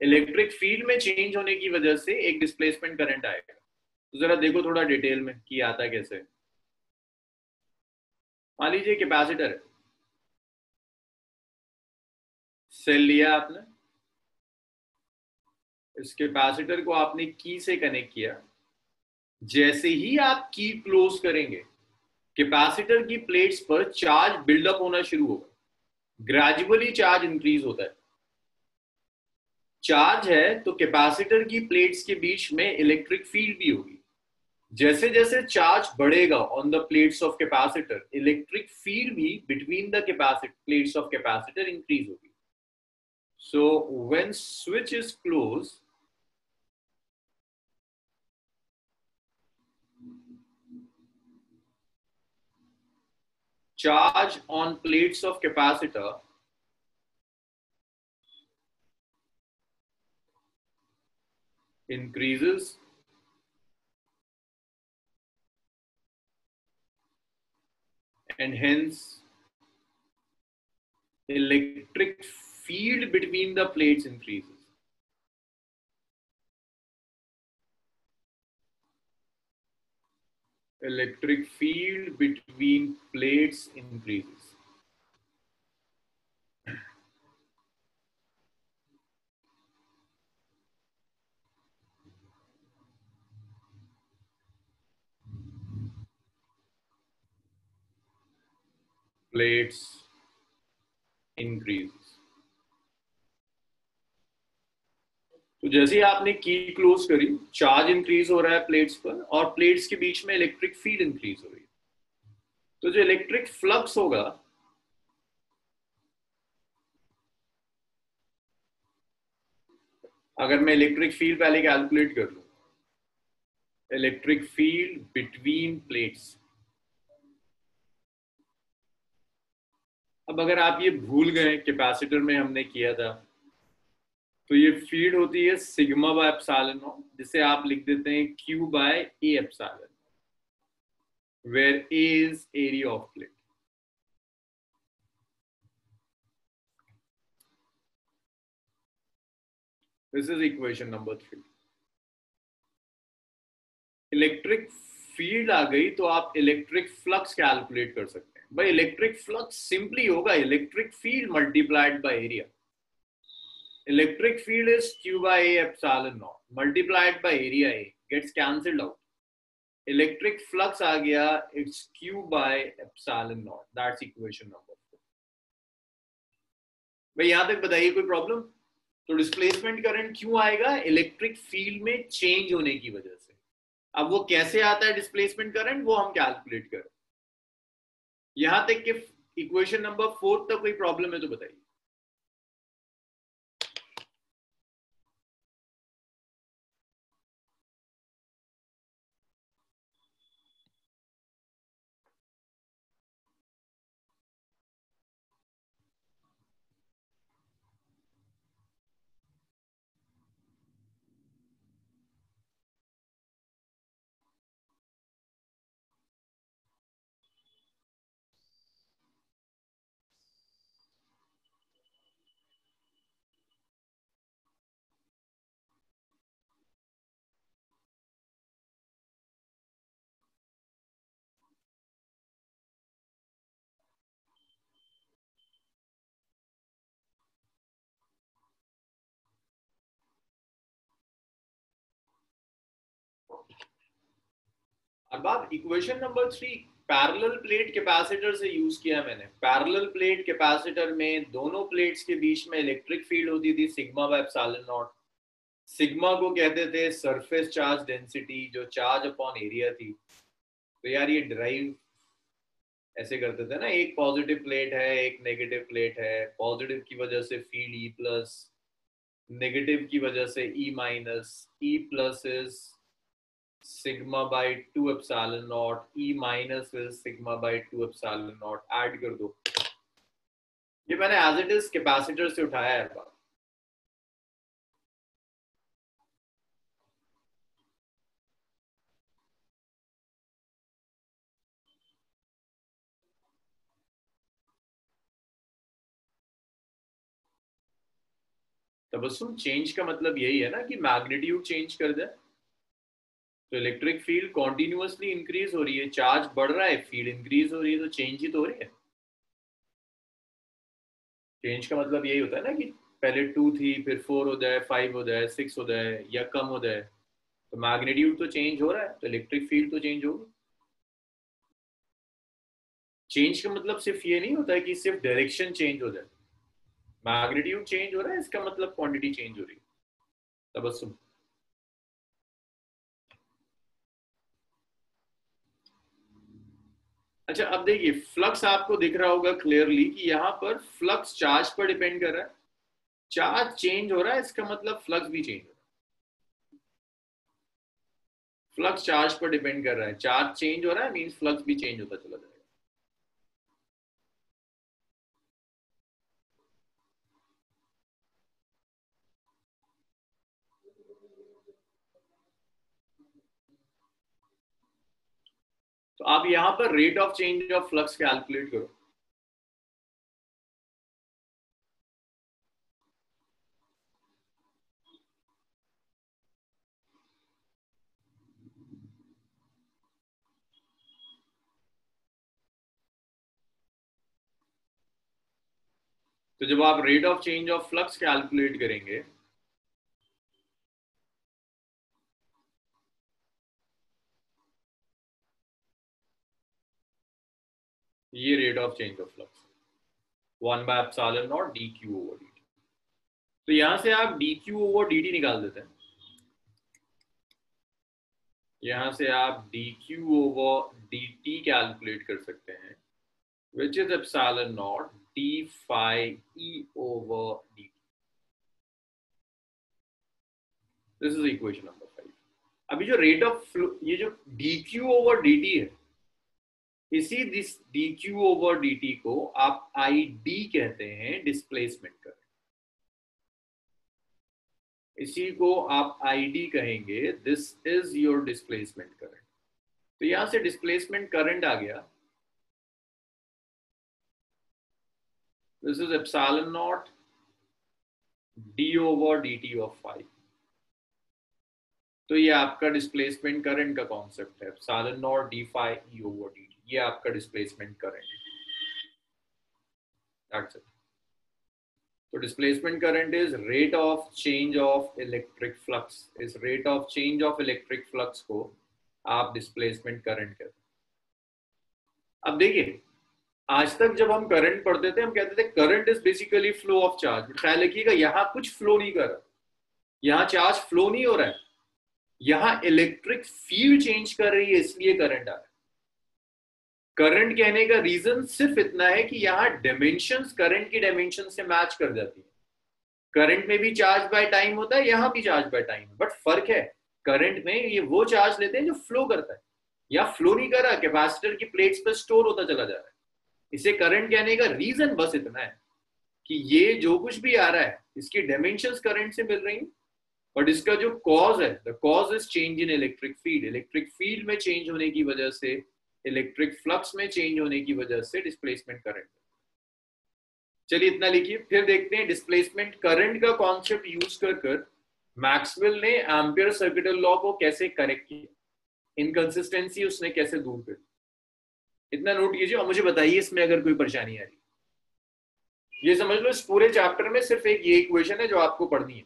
electric field में चेंज होने की वजह से एक डिस्प्लेसमेंट करंट आएगा। तो जरा देखो थोड़ा डिटेल में कि आता कैसे मान लीजिए कैपेसिटर है। सेल लिया आपने। इस कैपेसिटर को आपने की से कनेक्ट किया। जैसे ही आप की क्लोज करेंगे कैपेसिटर की प्लेट्स पर चार्ज बिल्डअप होना शुरू होगा। ग्रेजुअली चार्ज इंक्रीज होता है। चार्ज है तो कैपेसिटर की प्लेट्स के बीच में इलेक्ट्रिक फ़ील्ड भी होगी। जैसे जैसे चार्ज बढ़ेगा on the plates of capacitor electric field भी between the capacitor plates of capacitor increase होगी। So when switch is close charge on plates of capacitor increases and hence electric field between the plates increases. Electric field between plates increases. plates increases तो जैसे ही आपने की close करी charge increase हो रहा है plates पर और प्लेट्स के बीच में इलेक्ट्रिक फ़ील्ड इंक्रीज हो रही है। तो जो इलेक्ट्रिक फ्लक्स होगा, अगर मैं इलेक्ट्रिक फ़ील्ड पहले कैलकुलेट कर लू इलेक्ट्रिक फ़ील्ड बिटवीन प्लेट्स अब अगर आप ये भूल गए कैपेसिटर में हमने किया था तो ये फ़ीड होती है सिग्मा बाय एप्सिलॉन जिसे आप लिख देते हैं Q by A epsilon where A is area of plate this is equation number three electric field आ गई तो आप इलेक्ट्रिक फ्लक्स कैलकुलेट कर सकते हैं। भाई इलेक्ट्रिक फ्लक्स सिंपली होगा। Electric field multiplied by area electric field is q by a epsilon naught, multiplied by area a, gets cancelled out. Electric flux आ गया, it's q by epsilon naught, that's equation number four. भाई, यहाँ तक बताइए कोई problem तो displacement current क्यों आएगा? इलेक्ट्रिक फ़ील्ड में चेंज होने की वजह से। अब वो कैसे आता है डिस्प्लेसमेंट करंट वो हम कैलकुलेट करें। यहाँ तक कि इक्वेशन नंबर फोर तक कोई प्रॉब्लम है तो बताइए। आप equation number three parallel plate capacitor से यूज़ किया मैंने। पैरेलल प्लेट कैपेसिटर में दोनों प्लेट्स के बीच में इलेक्ट्रिक फ़ील्ड होती थी sigma by epsilon naught sigma को कहते थे सरफेस चार्ज डेंसिटी जो चार्ज अपॉन एरिया थी। तो यार ये ड्राइव ऐसे करते थे ना, एक पॉजिटिव प्लेट है, एक नेगेटिव प्लेट है। पॉजिटिव की वजह से फ़ील्ड ई प्लस नेगेटिव की वजह से E minus E plus is sigma by 2 epsilon naught e minus is sigma by 2 epsilon naught. Add कर दो। ये मैंने एज इट इज़ कैपेसिटर से उठाया है बात तबसुम चेंज का मतलब यही है ना कि मैग्नीट्यूड चेंज कर दे। तो इलेक्ट्रिक फ़ील्ड कॉन्टिन्यूसली इंक्रीज हो रही है चार्ज बढ़ रहा है फ़ील्ड इंक्रीज हो रही है तो चेंज ही तो हो रही है। चेंज का मतलब यही होता है ना कि पहले टू थी, फिर फोर हो जाए फाइव हो जाए सिक्स हो जाए, या कम हो जाए। तो मैग्नीट्यूड तो चेंज हो रहा है तो इलेक्ट्रिक फ़ील्ड तो चेंज होगी। चेंज का मतलब सिर्फ़ ये नहीं होता है कि सिर्फ़ डायरेक्शन चेंज हो जाए। मैग्नीट्यूड चेंज हो रहा है, इसका मतलब क्वांटिटी चेंज हो रही है। तबस्सुम अच्छा अब देखिए फ्लक्स आपको दिख रहा होगा क्लियरली कि यहाँ पर फ्लक्स चार्ज पर डिपेंड कर रहा है। चार्ज चेंज हो रहा है, इसका मतलब फ्लक्स भी चेंज हो रहा है। फ्लक्स चार्ज पर डिपेंड कर रहा है। चार्ज चेंज हो रहा है मीन फ्लक्स भी चेंज होता चला जाएगा तो आप यहाँ पर rate of change of flux calculate करो। तो जब आप rate of change of flux calculate करेंगे ये rate of change of flux one by epsilon naught D Q over D तो यहाँ से आप D Q over D T निकाल देते हैं। यहाँ से आप D Q over D T calculate कर सकते हैं which is epsilon naught D phi E over D this is equation number five अभी जो रेट ऑफ़ ये जो D Q over D T है इसी this D Q over D T को आप आई डी कहते हैं डिस्प्लेसमेंट करंट इसी को आप आई डी कहेंगे this is your displacement current तो यहाँ से डिस्प्लेसमेंट करंट आ गया। This is epsilon naught D over D T of phi तो ये आपका डिस्प्लेसमेंट करंट का कॉन्सेप्ट है epsilon naught D phi E over D T ये आपका डिस्प्लेसमेंट करंट तो displacement current is rate of change of electric flux इस rate of change of electric flux को आप डिस्प्लेसमेंट करंट कहते अब देखिए, आज तक जब हम करंट पढ़ते थे, हम कहते थे current is basically flow of charge ख्याल रखिएगा, यहाँ कुछ फ्लो नहीं कर रहा। यहाँ चार्ज फ्लो नहीं हो रहा है। यहाँ इलेक्ट्रिक फ़ील्ड चेंज कर रही है, इसलिए करंट आ रहा है। करंट कहने का रीजन सिर्फ़ इतना है कि यहाँ डायमेंशन करंट की डायमेंशन से मैच कर जाती है। करंट में भी चार्ज बाय टाइम होता है, यहाँ भी चार्ज बाय टाइम बट फ़र्क है करंट में ये वो चार्ज लेते हैं जो फ्लो करता है। या फ्लो नहीं कर रहा कैपेसिटर की प्लेट्स पर स्टोर होता चला जा रहा है। इसे करंट कहने का रीजन बस इतना है कि ये जो कुछ भी आ रहा है, इसकी डायमेंशन करंट से मिल रही है। बट इसका जो कॉज है the cause is change in electric field electric field में चेंज होने की वजह से इलेक्ट्रिक फ्लक्स में चेंज होने की वजह से डिस्प्लेसमेंट करंट चलिए इतना लिखिए, फिर देखते हैं डिस्प्लेसमेंट करंट का कॉन्सेप्ट यूज़ कर कर मैक्सवेल ने एम्पियर सर्किटल लॉ को कैसे करेक्ट किया? इनकंसिस्टेंसी उसने कैसे दूर कर इतना नोट कीजिए और मुझे बताइए इसमें अगर कोई परेशानी आ रही ये समझ लो इस पूरे चैप्टर में सिर्फ़ एक ये इक्वेशन है जो आपको पढ़नी है।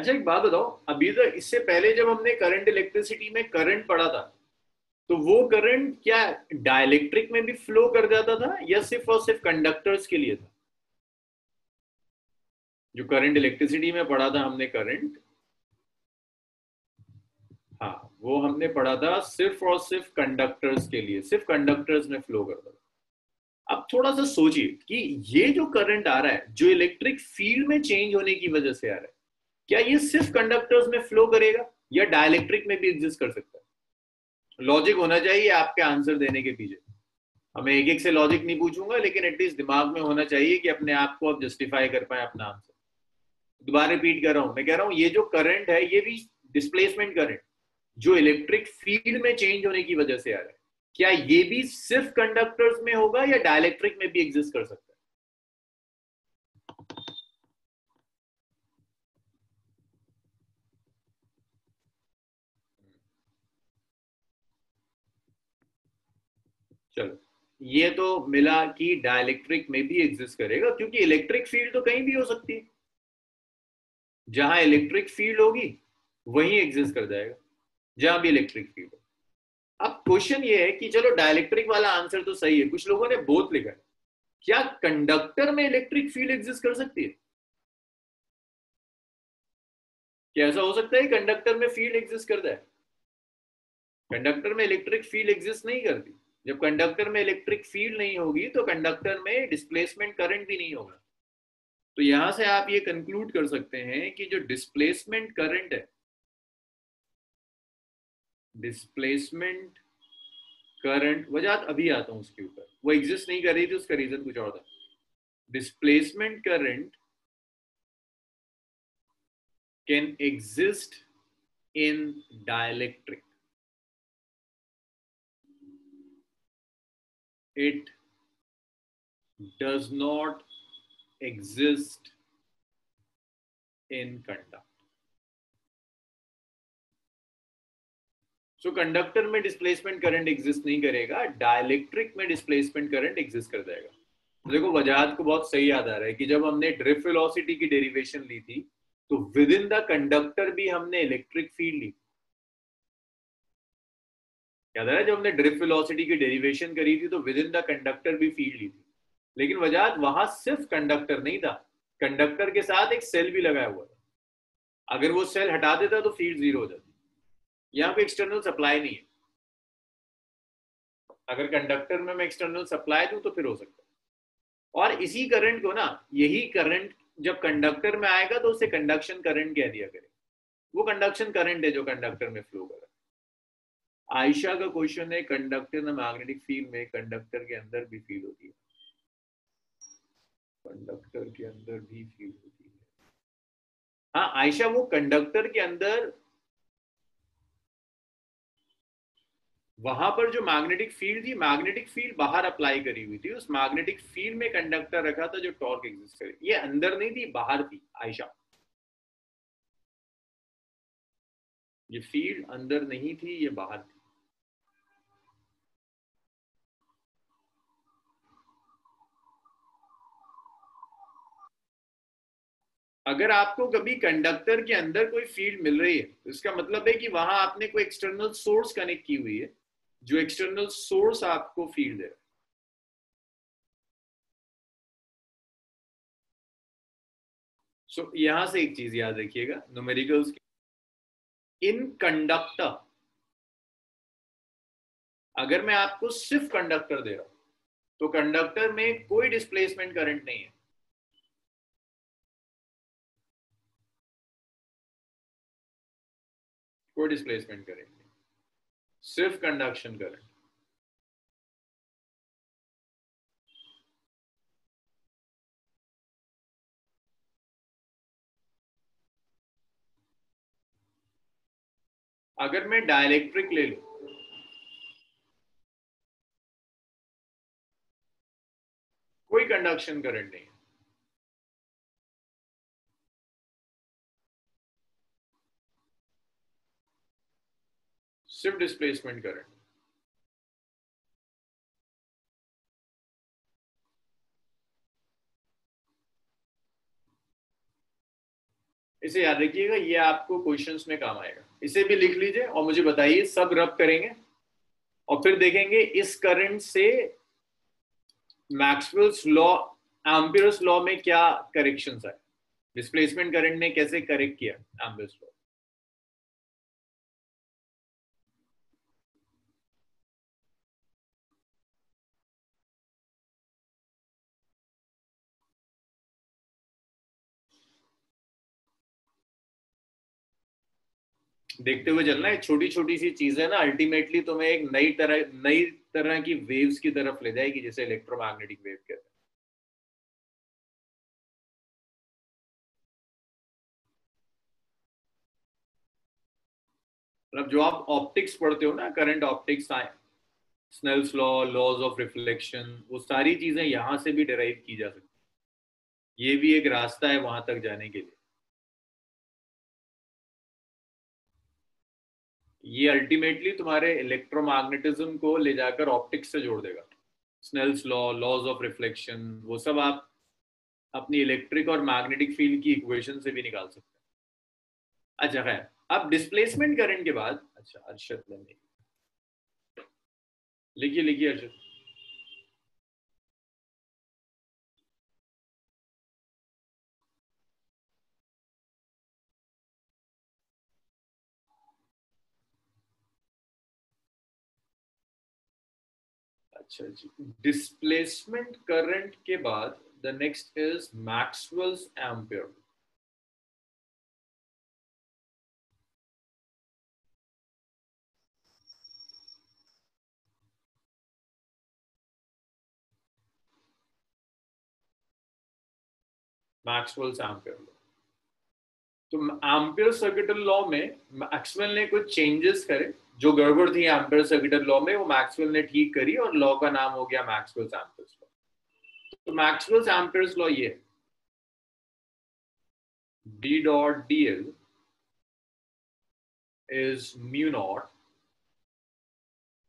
अच्छा एक बात बताओ, अभी तक इससे पहले जब हमने करंट इलेक्ट्रिसिटी में करंट पढ़ा था तो वो करंट क्या डायलेक्ट्रिक में भी फ्लो कर जाता था या सिर्फ़ और सिर्फ़ कंडक्टर्स के लिए था? जो करंट इलेक्ट्रिसिटी में पढ़ा था हमने करंट हाँ वो हमने पढ़ा था सिर्फ़ और सिर्फ़ कंडक्टर्स के लिए, सिर्फ़ कंडक्टर्स में फ्लो करता था। अब थोड़ा सा सोचिए कि ये जो करंट आ रहा है, जो इलेक्ट्रिक फ़ील्ड में चेंज होने की वजह से आ रहा है क्या ये सिर्फ़ कंडक्टर्स में फ्लो करेगा या डायलेक्ट्रिक में भी एग्जिस्ट कर सकता है? लॉजिक होना चाहिए आपके आंसर देने के पीछे। हमें एक एक से लॉजिक नहीं पूछूँगा, लेकिन एटलीस्ट दिमाग में होना चाहिए कि अपने आप को आप जस्टिफाई कर पाए अपना आंसर दोबारा रिपीट कर रहा हूँ। मैं कह रहा हूँ, ये जो करंट है, ये भी डिस्प्लेसमेंट करंट जो इलेक्ट्रिक फ़ील्ड में चेंज होने की वजह से आ रहा है। क्या ये भी सिर्फ़ कंडक्टर्स में होगा या डायलेक्ट्रिक में भी एग्जिस्ट कर सकता है? चलो। ये तो मिला कि डायलेक्ट्रिक में भी एग्जिस्ट करेगा, क्योंकि इलेक्ट्रिक फ़ील्ड तो कहीं भी हो सकती है। जहाँ इलेक्ट्रिक फ़ील्ड होगी, वहीं एग्जिस्ट कर जाएगा, जहाँ भी इलेक्ट्रिक फ़ील्ड हो। अब क्वेश्चन ये है कि चलो डायलेक्ट्रिक वाला आंसर तो सही है, कुछ लोगों ने बोथ लिखा है। क्या कंडक्टर में इलेक्ट्रिक फ़ील्ड एग्जिस्ट कर सकती है? क्या ऐसा हो सकता है कंडक्टर में फ़ील्ड एग्जिस्ट करता है? कंडक्टर में इलेक्ट्रिक फ़ील्ड एग्जिस्ट नहीं करती। जब कंडक्टर में इलेक्ट्रिक फ़ील्ड नहीं होगी तो कंडक्टर में डिस्प्लेसमेंट करंट भी नहीं होगा। तो यहाँ से आप ये कंक्लूड कर सकते हैं कि जो डिस्प्लेसमेंट करंट है डिस्प्लेसमेंट करंट वजह अभी आता हूँ उसके ऊपर। वो एग्जिस्ट नहीं कर रही थी, उसका रीजन कुछ और था। Displacement current can exist in dielectric it does not exist in conduct. So so, conductor में डिस्प्लेसमेंट करंट एग्जिस्ट नहीं करेगा डायलेक्ट्रिक में डिस्प्लेसमेंट करंट एग्जिस्ट कर तो देखो वजाहत को बहुत सही याद आ रहा है कि जब हमने ड्रिफ्ट वेलोसिटी की डेरिवेशन ली थी तो विद इन द कंडक्टर भी हमने इलेक्ट्रिक फ़ील्ड ली याद है जब हमने ड्रिफ्ट वेलोसिटी की डेरिवेशन करी थी तो विद इन द कंडक्टर भी फ़ील्ड ली थी। लेकिन वजह वहाँ सिर्फ़ कंडक्टर नहीं था। कंडक्टर के साथ एक सेल भी लगाया हुआ था। अगर वो सेल हटा देता तो फ़ील्ड ज़ीरो हो जाती। यहाँ पे एक्सटर्नल सप्लाई नहीं है। अगर कंडक्टर में मैं एक्सटर्नल सप्लाई दूँ तो फिर हो सकता है। और इसी करंट को ना, यही करंट जब कंडक्टर में आएगा तो उसे कंडक्शन करंट कह दिया करें वो कंडक्शन करंट है जो कंडक्टर में फ्लो कर आयशा का क्वेश्चन है कंडक्टर ना मैग्नेटिक फ़ील्ड में कंडक्टर के अंदर भी फील होती है। कंडक्टर के अंदर भी फील होती है। हाँ आयशा, वो कंडक्टर के अंदर वहाँ पर जो मैग्नेटिक फ़ील्ड थी मैग्नेटिक फ़ील्ड बाहर अप्लाई करी हुई थी, उस मैग्नेटिक फ़ील्ड में कंडक्टर रखा था जो टॉर्क एग्जिस्ट करे। ये अंदर नहीं थी, बाहर थी, आयशा। ये फ़ील्ड अंदर नहीं थी, ये बाहर थी। अगर आपको कभी कंडक्टर के अंदर कोई फ़ील्ड मिल रही है तो इसका मतलब है कि वहाँ आपने कोई एक्सटर्नल सोर्स कनेक्ट की हुई है जो एक्सटर्नल सोर्स आपको फ़ील्ड दे रहा है। सो so, यहाँ से एक चीज़ याद रखिएगा न्यूमेरिकल्स इन कंडक्टर अगर मैं आपको सिर्फ़ कंडक्टर दे रहा हूँ तो कंडक्टर में कोई डिस्प्लेसमेंट करंट नहीं है। कोई डिस्प्लेसमेंट करेंगे। सिर्फ़ कंडक्शन करेंगे। अगर मैं डायलेक्ट्रिक ले लू, कोई कंडक्शन करंट नहीं। सिर्फ़ डिस्प्लेसमेंट करंट इसे याद रखिएगा, ये आपको क्वेश्चंस में काम आएगा। इसे भी लिख लीजिए और मुझे बताइए, सब रब करेंगे और फिर देखेंगे इस करंट से मैक्सवेल्स लॉ एम्पियर्स लॉ में क्या करेक्शन है डिस्प्लेसमेंट करंट ने कैसे करेक्ट किया एम्पियर्स लॉ देखते हुए चलना है। छोटी छोटी सी चीज़ें ना अल्टीमेटली तुम्हें एक नई तरह नई तरह की वेव्स की तरफ़ ले जाएगी, जैसे इलेक्ट्रोमैग्नेटिक वेव कहते हैं। मतलब जो आप ऑप्टिक्स पढ़ते हो ना current optics Snell's law laws of reflection वो सारी चीज़ें यहाँ से भी डिराइव की जा सकती ये भी एक रास्ता है वहाँ तक जाने के लिए। ये अल्टीमेटली तुम्हारे इलेक्ट्रोमैग्नेटिज्म को ले जाकर ऑप्टिक्स से जोड़ देगा। Snell's law laws of reflection वो सब आप अपनी इलेक्ट्रिक और मैग्नेटिक फ़ील्ड की इक्वेशन से भी निकाल सकते हैं। अच्छा खैर, अब डिस्प्लेसमेंट करंट के बाद अच्छा अर्शद लिखिए लिखिए अर्षद अच्छा जी। डिस्प्लेसमेंट करंट के बाद the next is Maxwell's Ampere Maxwell's Ampere law तो एम्पियर सर्किटल लॉ में मैक्सवेल ने कुछ चेंजेस करे जो गड़बड़ थी एम्पियर सर्किटल लॉ में, वो मैक्सवेल ने ठीक करी और लॉ का नाम हो गया मैक्सवेल्स एम्पियर्स लॉ तो मैक्सवेल्स एम्पियर्स लॉ ये d dot dl is mu naught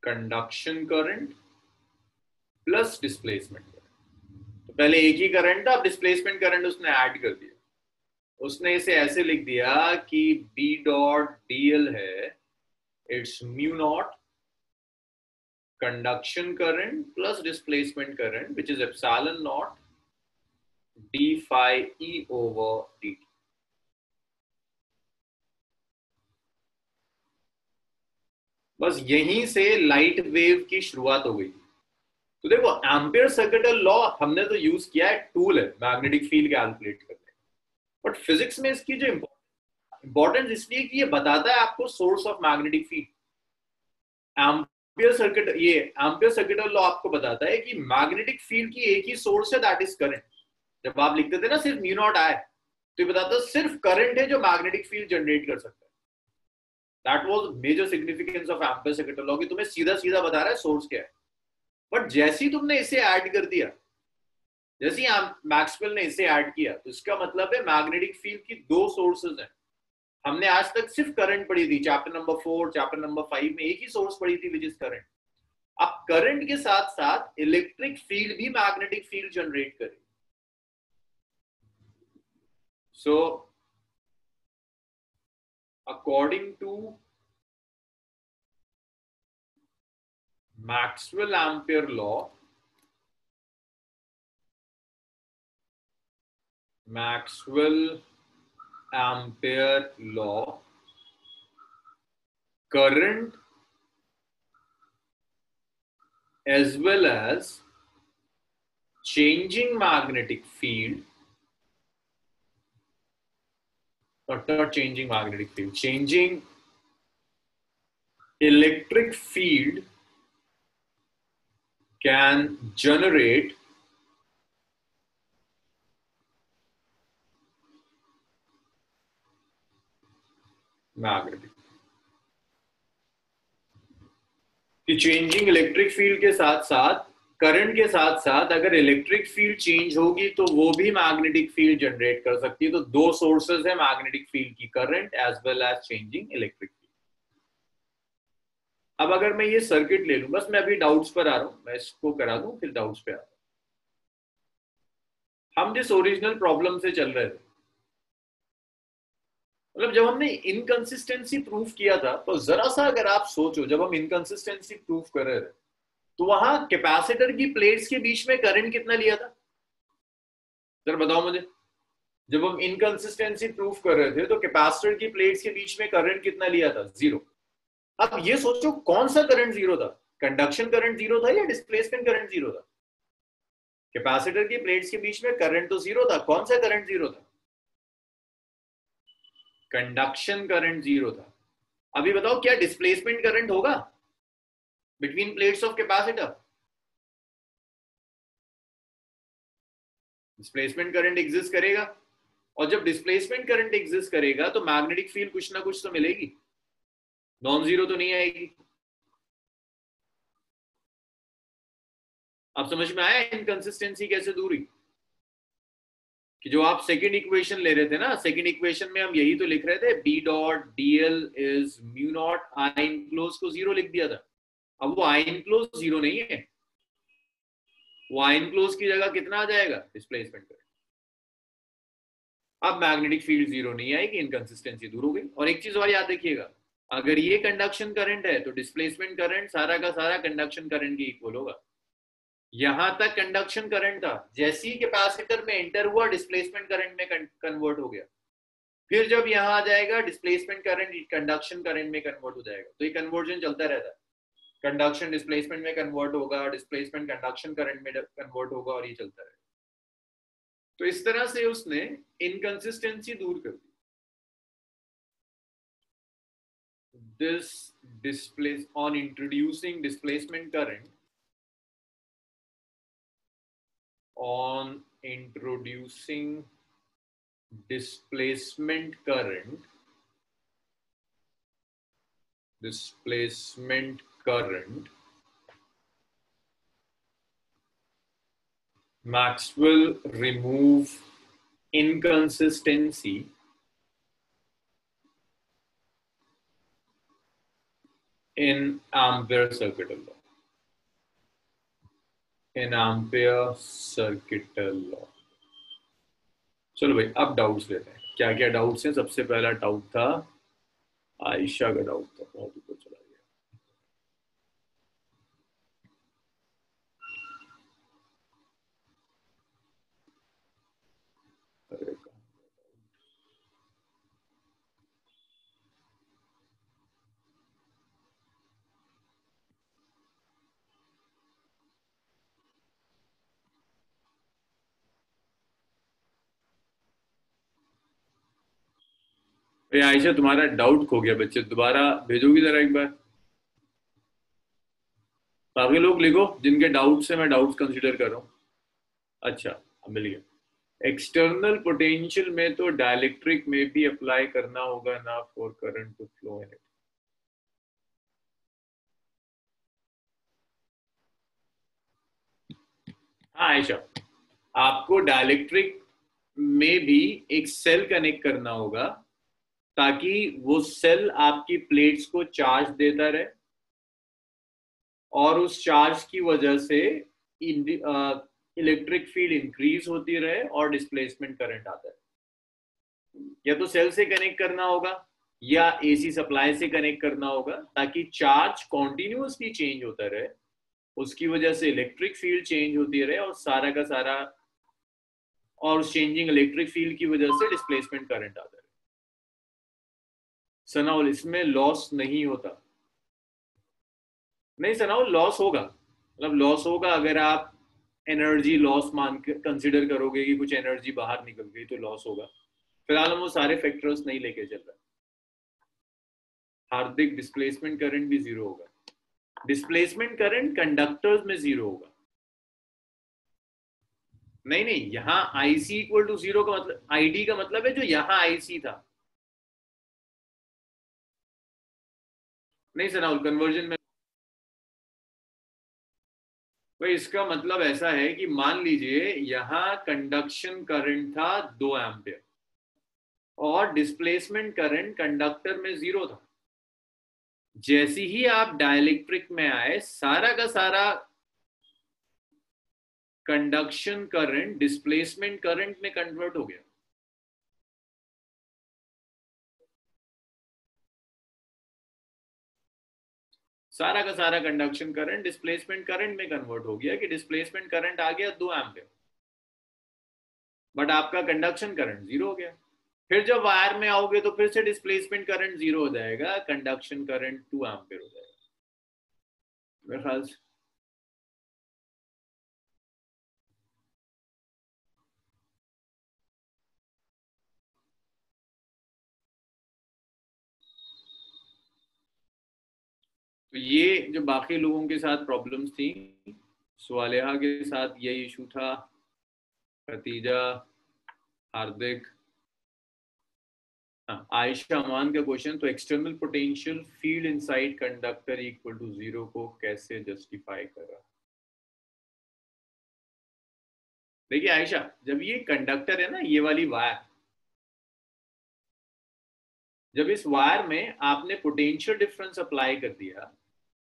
conduction current plus displacement current. तो पहले एक ही करंट था, अब डिस्प्लेसमेंट करंट उसने ऐड कर दिया। उसने इसे ऐसे लिख दिया कि बी डॉट dl है it's mu naught conduction current plus displacement current which is epsilon naught D phi E over D बस यहीं से लाइट वेव की शुरुआत हो गई। तो देखो एम्पियर सर्किट लॉ हमने तो यूज़ किया है टूल है मैग्नेटिक फ़ील्ड कैलकुलेट करने। बट फिजिक्स में इसकी जो इंपॉर्टेंस इसलिए कि ये बताता है आपको source of magnetic field Ampere circuit ये एम्पियर सर्किट लॉ आपको बताता है कि मैग्नेटिक फ़ील्ड की एक ही सोर्स है दैट इज़ करंट जब आप लिखते थे ना, सिर्फ़ म्यू नॉट आए तो ये बताता है सिर्फ़ करंट है जो मैग्नेटिक फ़ील्ड जनरेट कर सकता है. That was major significance of Ampere circuit law कि तुम्हें सीधा सीधा बता रहा है सोर्स क्या है. बट जैसे ही तुमने इसे ऐड कर दिया, जैसे ही मैक्सवेल ने इसे ऐड किया तो इसका मतलब है मैग्नेटिक फ़ील्ड की दो सोर्सेज हैं. हमने आज तक सिर्फ़ करंट पढ़ी थी chapter number four chapter number five में एक ही सोर्स पढ़ी थी विच इज़ करंट अब करंट के साथ साथ इलेक्ट्रिक फ़ील्ड भी मैग्नेटिक फ़ील्ड जनरेट करे। So according to Maxwell Ampere law Maxwell ampere law. Current as well as changing magnetic field. Not changing magnetic field changing electric field can generate magnetic कि changing electric field के साथ साथ current के साथ साथ अगर electric field change होगी तो वो भी मैग्नेटिक फ़ील्ड जनरेट कर सकती है। तो दो सोर्सेज है मैग्नेटिक फ़ील्ड की current as well as changing electric field अब अगर मैं ये सर्किट ले लू, बस मैं अभी डाउट्स पर आ रहा हूँ। मैं इसको करा दू, फिर डाउट्स पे आ रहा हूँ। हम जिस ओरिजिनल प्रॉब्लम से चल रहे थे मतलब जब हमने इनकंसिस्टेंसी प्रूफ किया था तो जरा सा अगर आप सोचो, जब हम इनकंसिस्टेंसी प्रूफ कर रहे थे तो वहाँ कैपेसिटर की प्लेट्स के बीच में करंट कितना लिया था? सर बताओ मुझे। जब हम इनकंसिस्टेंसी प्रूफ कर रहे थे तो कैपेसिटर की प्लेट्स के बीच में करंट कितना लिया था? ज़ीरो अब ये सोचो, कौन सा करंट ज़ीरो था? कंडक्शन करंट ज़ीरो था या डिस्प्लेसमेंट करंट ज़ीरो था? कैपेसिटर की प्लेट्स के बीच में करंट तो ज़ीरो था, कौन सा करंट ज़ीरो था? कंडक्शन करंट ज़ीरो था। अभी बताओ क्या डिस्प्लेसमेंट करंट होगा? Between plates of capacitor displacement current exist करेगा। और जब डिस्प्लेसमेंट करंट एग्जिस्ट करेगा तो मैग्नेटिक फ़ील्ड कुछ ना कुछ तो मिलेगी। नॉन ज़ीरो तो नहीं आएगी। अब समझ में आया इनकंसिस्टेंसी कैसे दूर? हुई कि जो आप सेकंड इक्वेशन ले रहे थे ना सेकंड इक्वेशन में हम यही तो लिख रहे थे B dot d l is mu naught I enclosed को ज़ीरो लिख दिया था। अब वो आई इनक्लोज ज़ीरो नहीं है। वो आई इनक्लोज की जगह कितना आ जाएगा? डिस्प्लेसमेंट करंट अब मैग्नेटिक फ़ील्ड ज़ीरो नहीं आएगी इनकंसिस्टेंसी दूर हो गई। और एक चीज़ और याद रखिएगा, अगर ये कंडक्शन करंट है तो डिस्प्लेसमेंट करंट सारा का सारा कंडक्शन करंट के इक्वल होगा। यहाँ तक कंडक्शन करंट था। जैसे ही कैपेसिटर में एंटर हुआ डिस्प्लेसमेंट करंट में कन्वर्ट हो गया। फिर जब यहाँ आ जाएगा डिस्प्लेसमेंट करंट कंडक्शन करंट में कन्वर्ट हो जाएगा। तो ये कन्वर्जन चलता रहता। है कंडक्शन डिस्प्लेसमेंट में कन्वर्ट होगा डिस्प्लेसमेंट कंडक्शन करंट में कन्वर्ट होगा और ये चलता रहेगा तो इस तरह से उसने इनकंसिस्टेंसी दूर कर दी। This displace on introducing displacement current on introducing displacement current displacement current maxwell remove inconsistency in ampere circuit law in Ampere circuit law चलो भाई, अब डाउट्स लेते हैं। क्या क्या डाउट्स हैं? सबसे पहला डाउट था आयशा का डाउट था बहुत ऊपर चला गया अरे अरे आयशा, तुम्हारा डाउट खो गया बच्चे। दोबारा भेजोगी जरा एक बार? बाकी लोग लिखो, जिनके डाउट से मैं डाउट कंसिडर कर रहा हूँ। अच्छा मिल गया। एक्सटर्नल पोटेंशियल में तो डायलेक्ट्रिक में भी अप्लाई करना होगा ना for current to flow in it हाँ आयशा, आपको डायलेक्ट्रिक में भी एक सेल कनेक्ट करना होगा। ताकि वो सेल आपकी प्लेट्स को चार्ज देता रहे और उस चार्ज की वजह से इलेक्ट्रिक फ़ील्ड इंक्रीज होती रहे और डिस्प्लेसमेंट करंट आता है या तो सेल से कनेक्ट करना होगा या एसी सप्लाई से कनेक्ट करना होगा ताकि चार्ज कॉन्टिन्यूसली चेंज होता रहे, उसकी वजह से इलेक्ट्रिक फ़ील्ड चेंज होती रहे और सारा का सारा और चेंजिंग इलेक्ट्रिक फ़ील्ड की वजह से डिस्प्लेसमेंट करंट आता है सनाउल, इसमें लॉस नहीं होता। नहीं, सनाउल लॉस होगा। मतलब लॉस होगा अगर आप एनर्जी लॉस मान कंसिडर करोगे कि कुछ एनर्जी बाहर निकल गई तो लॉस होगा। फ़िलहाल हम वो सारे फैक्टर्स नहीं लेके चल रहे। हार्दिक डिस्प्लेसमेंट करंट भी ज़ीरो होगा। डिस्प्लेसमेंट करंट कंडक्टर्स में ज़ीरो होगा। नहीं नहीं, यहाँ आईसी इक्वल टू ज़ीरो का मतलब आईडी का मतलब है जो यहाँ आईसी था। नहीं सर, राहुल कन्वर्जन में भाई, इसका मतलब ऐसा है कि मान लीजिए, यहाँ कंडक्शन करंट था दो एम्पियर और डिस्प्लेसमेंट करंट कंडक्टर में ज़ीरो था। जैसे ही आप डायलेक्ट्रिक में आए, सारा का सारा कंडक्शन करंट डिस्प्लेसमेंट करंट में कन्वर्ट हो गया। सारा का सारा कंडक्शन करंट डिस्प्लेसमेंट करंट में कन्वर्ट हो गया कि डिस्प्लेसमेंट करंट आ गया दो एम्पियर बट आपका कंडक्शन करंट ज़ीरो हो गया। फिर जब वायर में आओगे तो फिर से डिस्प्लेसमेंट करंट ज़ीरो हो जाएगा कंडक्शन करंट टू एम्पियर हो जाएगा। मेरे ख्याल से। तो ये जो बाकी लोगों के साथ प्रॉब्लम्स थी सुलेहा के साथ ये इशू था खतीजा हार्दिक हाँ, आयशा अमान का क्वेश्चन तो external potential field inside conductor equal to zero को कैसे जस्टिफाई कर? देखिए आयशा जब ये कंडक्टर है ना ये वाली वायर जब इस वायर में आपने पोटेंशियल डिफरेंस अप्लाई कर दिया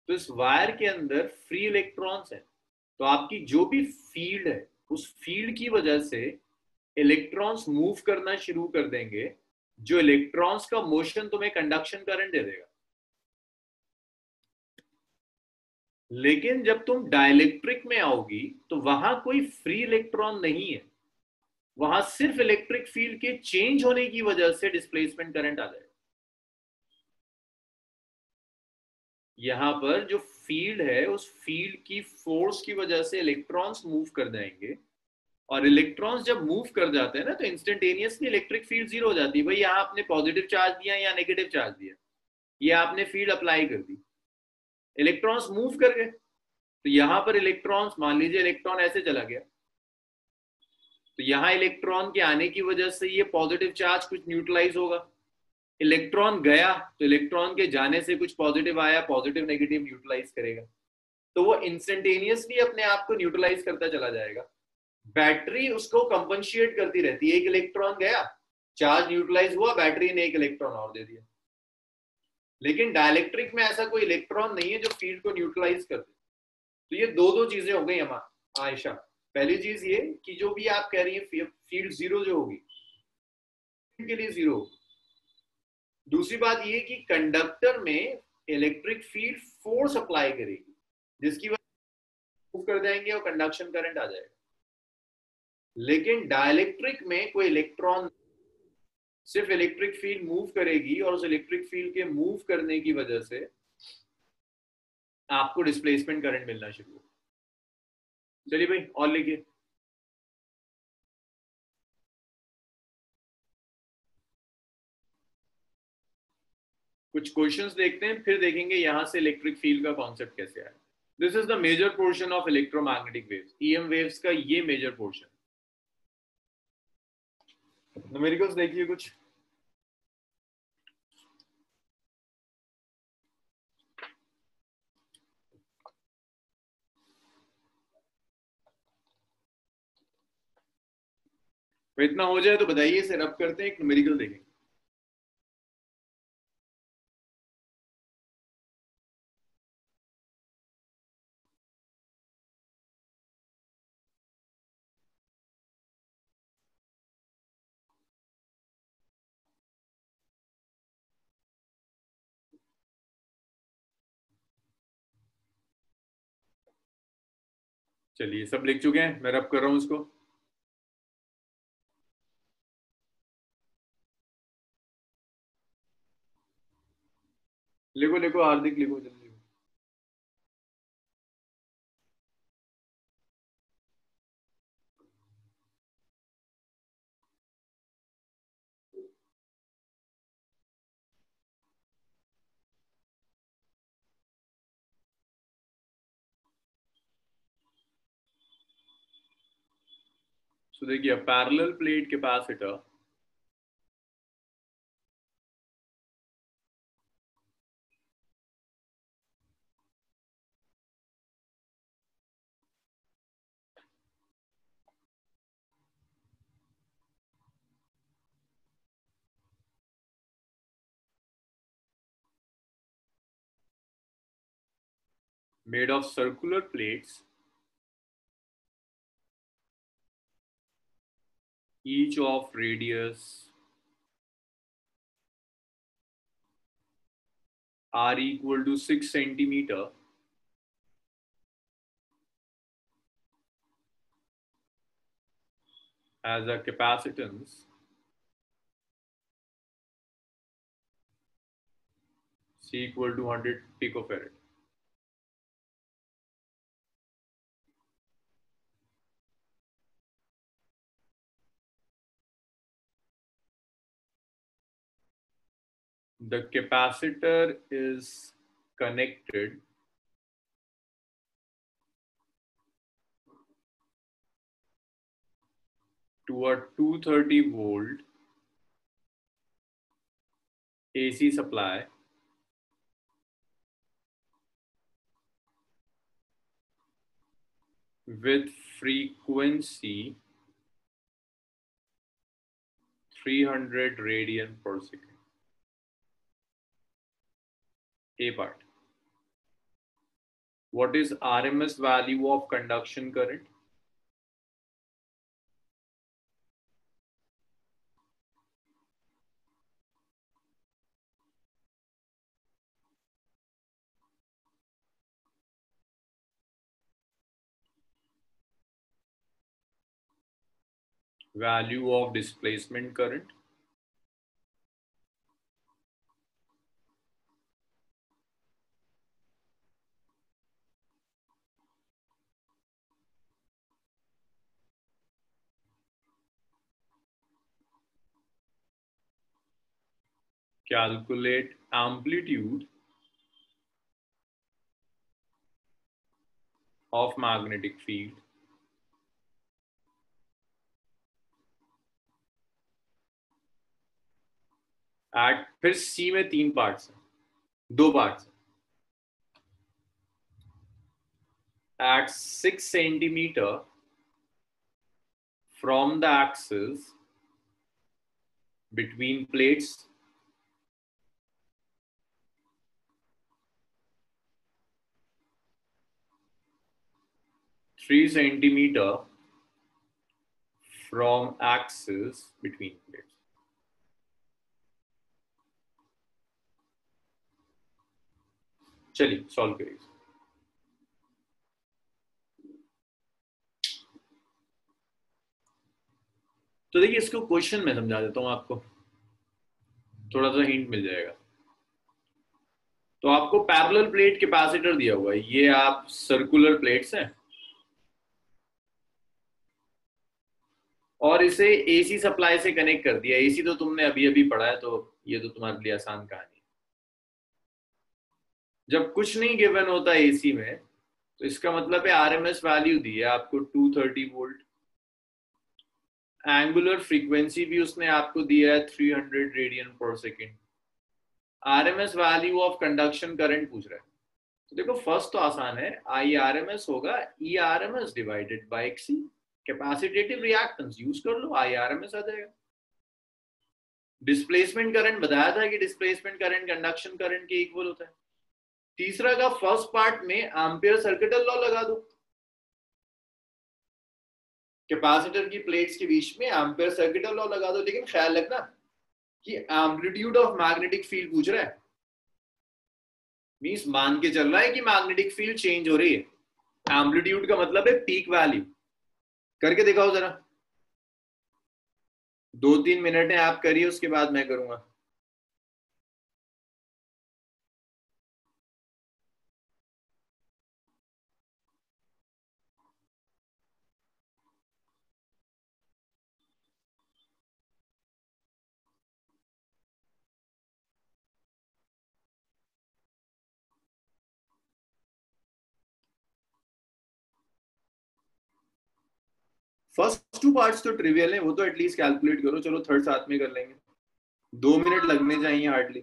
तो इस वायर के अंदर फ्री इलेक्ट्रॉन्स है। तो आपकी जो भी फ़ील्ड है, उस फ़ील्ड की वजह से इलेक्ट्रॉन्स मूव करना शुरू कर देंगे, जो इलेक्ट्रॉन्स का मोशन तुम्हें कंडक्शन करंट दे देगा। लेकिन जब तुम डायलेक्ट्रिक में आओगी तो वहाँ कोई फ्री इलेक्ट्रॉन नहीं है। वहाँ सिर्फ़ इलेक्ट्रिक फ़ील्ड के चेंज होने की वजह से डिस्प्लेसमेंट करंट आ जाएगा। यहाँ पर जो फ़ील्ड है, उस फ़ील्ड की फोर्स की वजह से इलेक्ट्रॉन्स मूव कर जाएँगे। और इलेक्ट्रॉन्स जब मूव कर जाते हैं ना तो इंस्टेंटेनियसली इलेक्ट्रिक फ़ील्ड ज़ीरो हो जाती है। भाई, यहाँ आपने पॉजिटिव चार्ज दिया या नेगेटिव चार्ज दिया? ये आपने फ़ील्ड अप्लाई कर दी। इलेक्ट्रॉन्स मूव कर गए। तो यहाँ पर इलेक्ट्रॉन्स, मान लीजिए इलेक्ट्रॉन ऐसे चला गया। तो यहाँ इलेक्ट्रॉन के आने की वजह से ये पॉजिटिव चार्ज कुछ न्यूट्रलाइज होगा। इलेक्ट्रॉन गया तो इलेक्ट्रॉन के जाने से कुछ पॉजिटिव आया पॉजिटिव नेगेटिव न्यूट्रलाइज करेगा। तो वो इंस्टेंटेनियसली अपने आप को न्यूट्रलाइज करता चला जाएगा। बैटरी उसको कंपनशिएट करती रहती है, एक इलेक्ट्रॉन गया चार्ज न्यूट्रलाइज हुआ बैटरी ने एक इलेक्ट्रॉन और दे दिया। लेकिन डायलेक्ट्रिक में ऐसा कोई इलेक्ट्रॉन नहीं है जो फ़ील्ड को न्यूट्रलाइज कर दे। तो ये दो दो चीज़ें हो गई हमारा आयशा। पहली चीज़ ये कि जो भी आप कह रही है फ़ील्ड ज़ीरो जो होगी, के लिए ज़ीरो होगी। दूसरी बात ये कि कंडक्टर में इलेक्ट्रिक फ़ील्ड फोर्स अप्लाई करेगी, जिसकी वजह कर जाएँगे और कंडक्शन करंट आ जाएगा। लेकिन डायलेक्ट्रिक में कोई इलेक्ट्रॉन सिर्फ़ इलेक्ट्रिक फ़ील्ड मूव करेगी और उस इलेक्ट्रिक फ़ील्ड के मूव करने की वजह से आपको डिस्प्लेसमेंट करंट मिलना शुरू हो चलिए भाई, और लिखिए। कुछ क्वेश्चंस देखते हैं, फिर देखेंगे यहाँ से इलेक्ट्रिक फ़ील्ड का कॉन्सेप्ट कैसे आया। This is the major portion of electromagnetic waves EM waves का ये मेजर पोर्शन न्यूमेरिकल्स देखिए कुछ। तो इतना हो जाए तो बताइए इसे रब करते हैं एक न्यूमेरिकल देखेंगे चलिए, सब लिख चुके हैं। मैं रब कर रहा हूँ उसको लिखो लिखो, हार्दिक लिखो जल्दी So देखिए parallel plate capacitor made of circular plates each of radius r equal to 6 centimeter as a capacitance C equal to 100 picofarad. The capacitor is connected to a 230 volt AC supply with frequency 300 radian per second. A part. What is RMS value of conduction current? value of displacement current calculate amplitude of magnetic field. At six centimeter from the axis between plates three centimeter from axis between plates. चलिए solve करिए। तो देखिए, इसको question में समझा देता हूँ आपको। थोड़ा सा हिंट मिल जाएगा। तो आपको पैरेलल प्लेट कैपेसिटर दिया हुआ है। ये आप सर्कुलर प्लेट्स हैं। और इसे एसी सप्लाई से कनेक्ट कर दिया। एसी तो तुमने अभी अभी पढ़ा है तो ये तो तुम्हारे लिए आसान कहानी जब कुछ नहीं गिवन होता एसी में तो इसका मतलब है आरएमएस वैल्यू दी है आपको 230 वोल्ट एंगुलर फ्रीक्वेंसी भी उसने आपको दिया है 300 रेडियन पर second RMS value of conduction current पूछ रहा है। तो देखो फ़र्स्ट तो आसान है। आई आर एम एस होगा E R M S divided by XC capacitive reactance use कर लो आई आर एम एस आ जाएगा। डिस्प्लेसमेंट करंट बताया था कि डिस्प्लेसमेंट करंट कंडक्शन करंट के इक्वल होता है। तीसरा का फ़र्स्ट पार्ट में एम्पियर सर्किटल लॉ लगा दो। कैपेसिटर की प्लेट्स के बीच में एम्पियर सर्किटल लॉ लगा दो, लेकिन ख्याल रखना कि एम्पलीट्यूड ऑफ़ मैग्नेटिक फ़ील्ड पूछ रहा है। मीन्स मान के चल रहा है कि मैग्नेटिक फ़ील्ड चेंज हो रही है। एम्पलीट्यूड का मतलब है पीक वैल्यू करके दिखाओ जरा। दो तीन मिनट है आप करिए उसके बाद मैं करूँगा। फ़र्स्ट टू पार्ट्स तो ट्रिवियल है, वो तो एटलीस्ट कैलकुलेट करो, चलो थर्ड साथ में कर लेंगे। दो मिनट लगने चाहिए हार्डली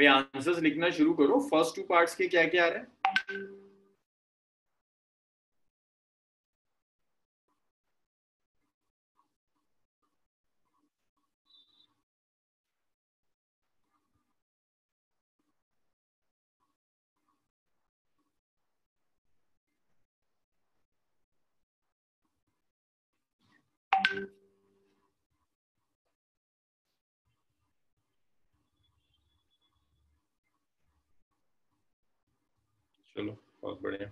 भाई आंसर्स लिखना शुरू करो। फ़र्स्ट टू पार्ट्स के क्या क्या आ रहे हैं चलो बहुत बढ़िया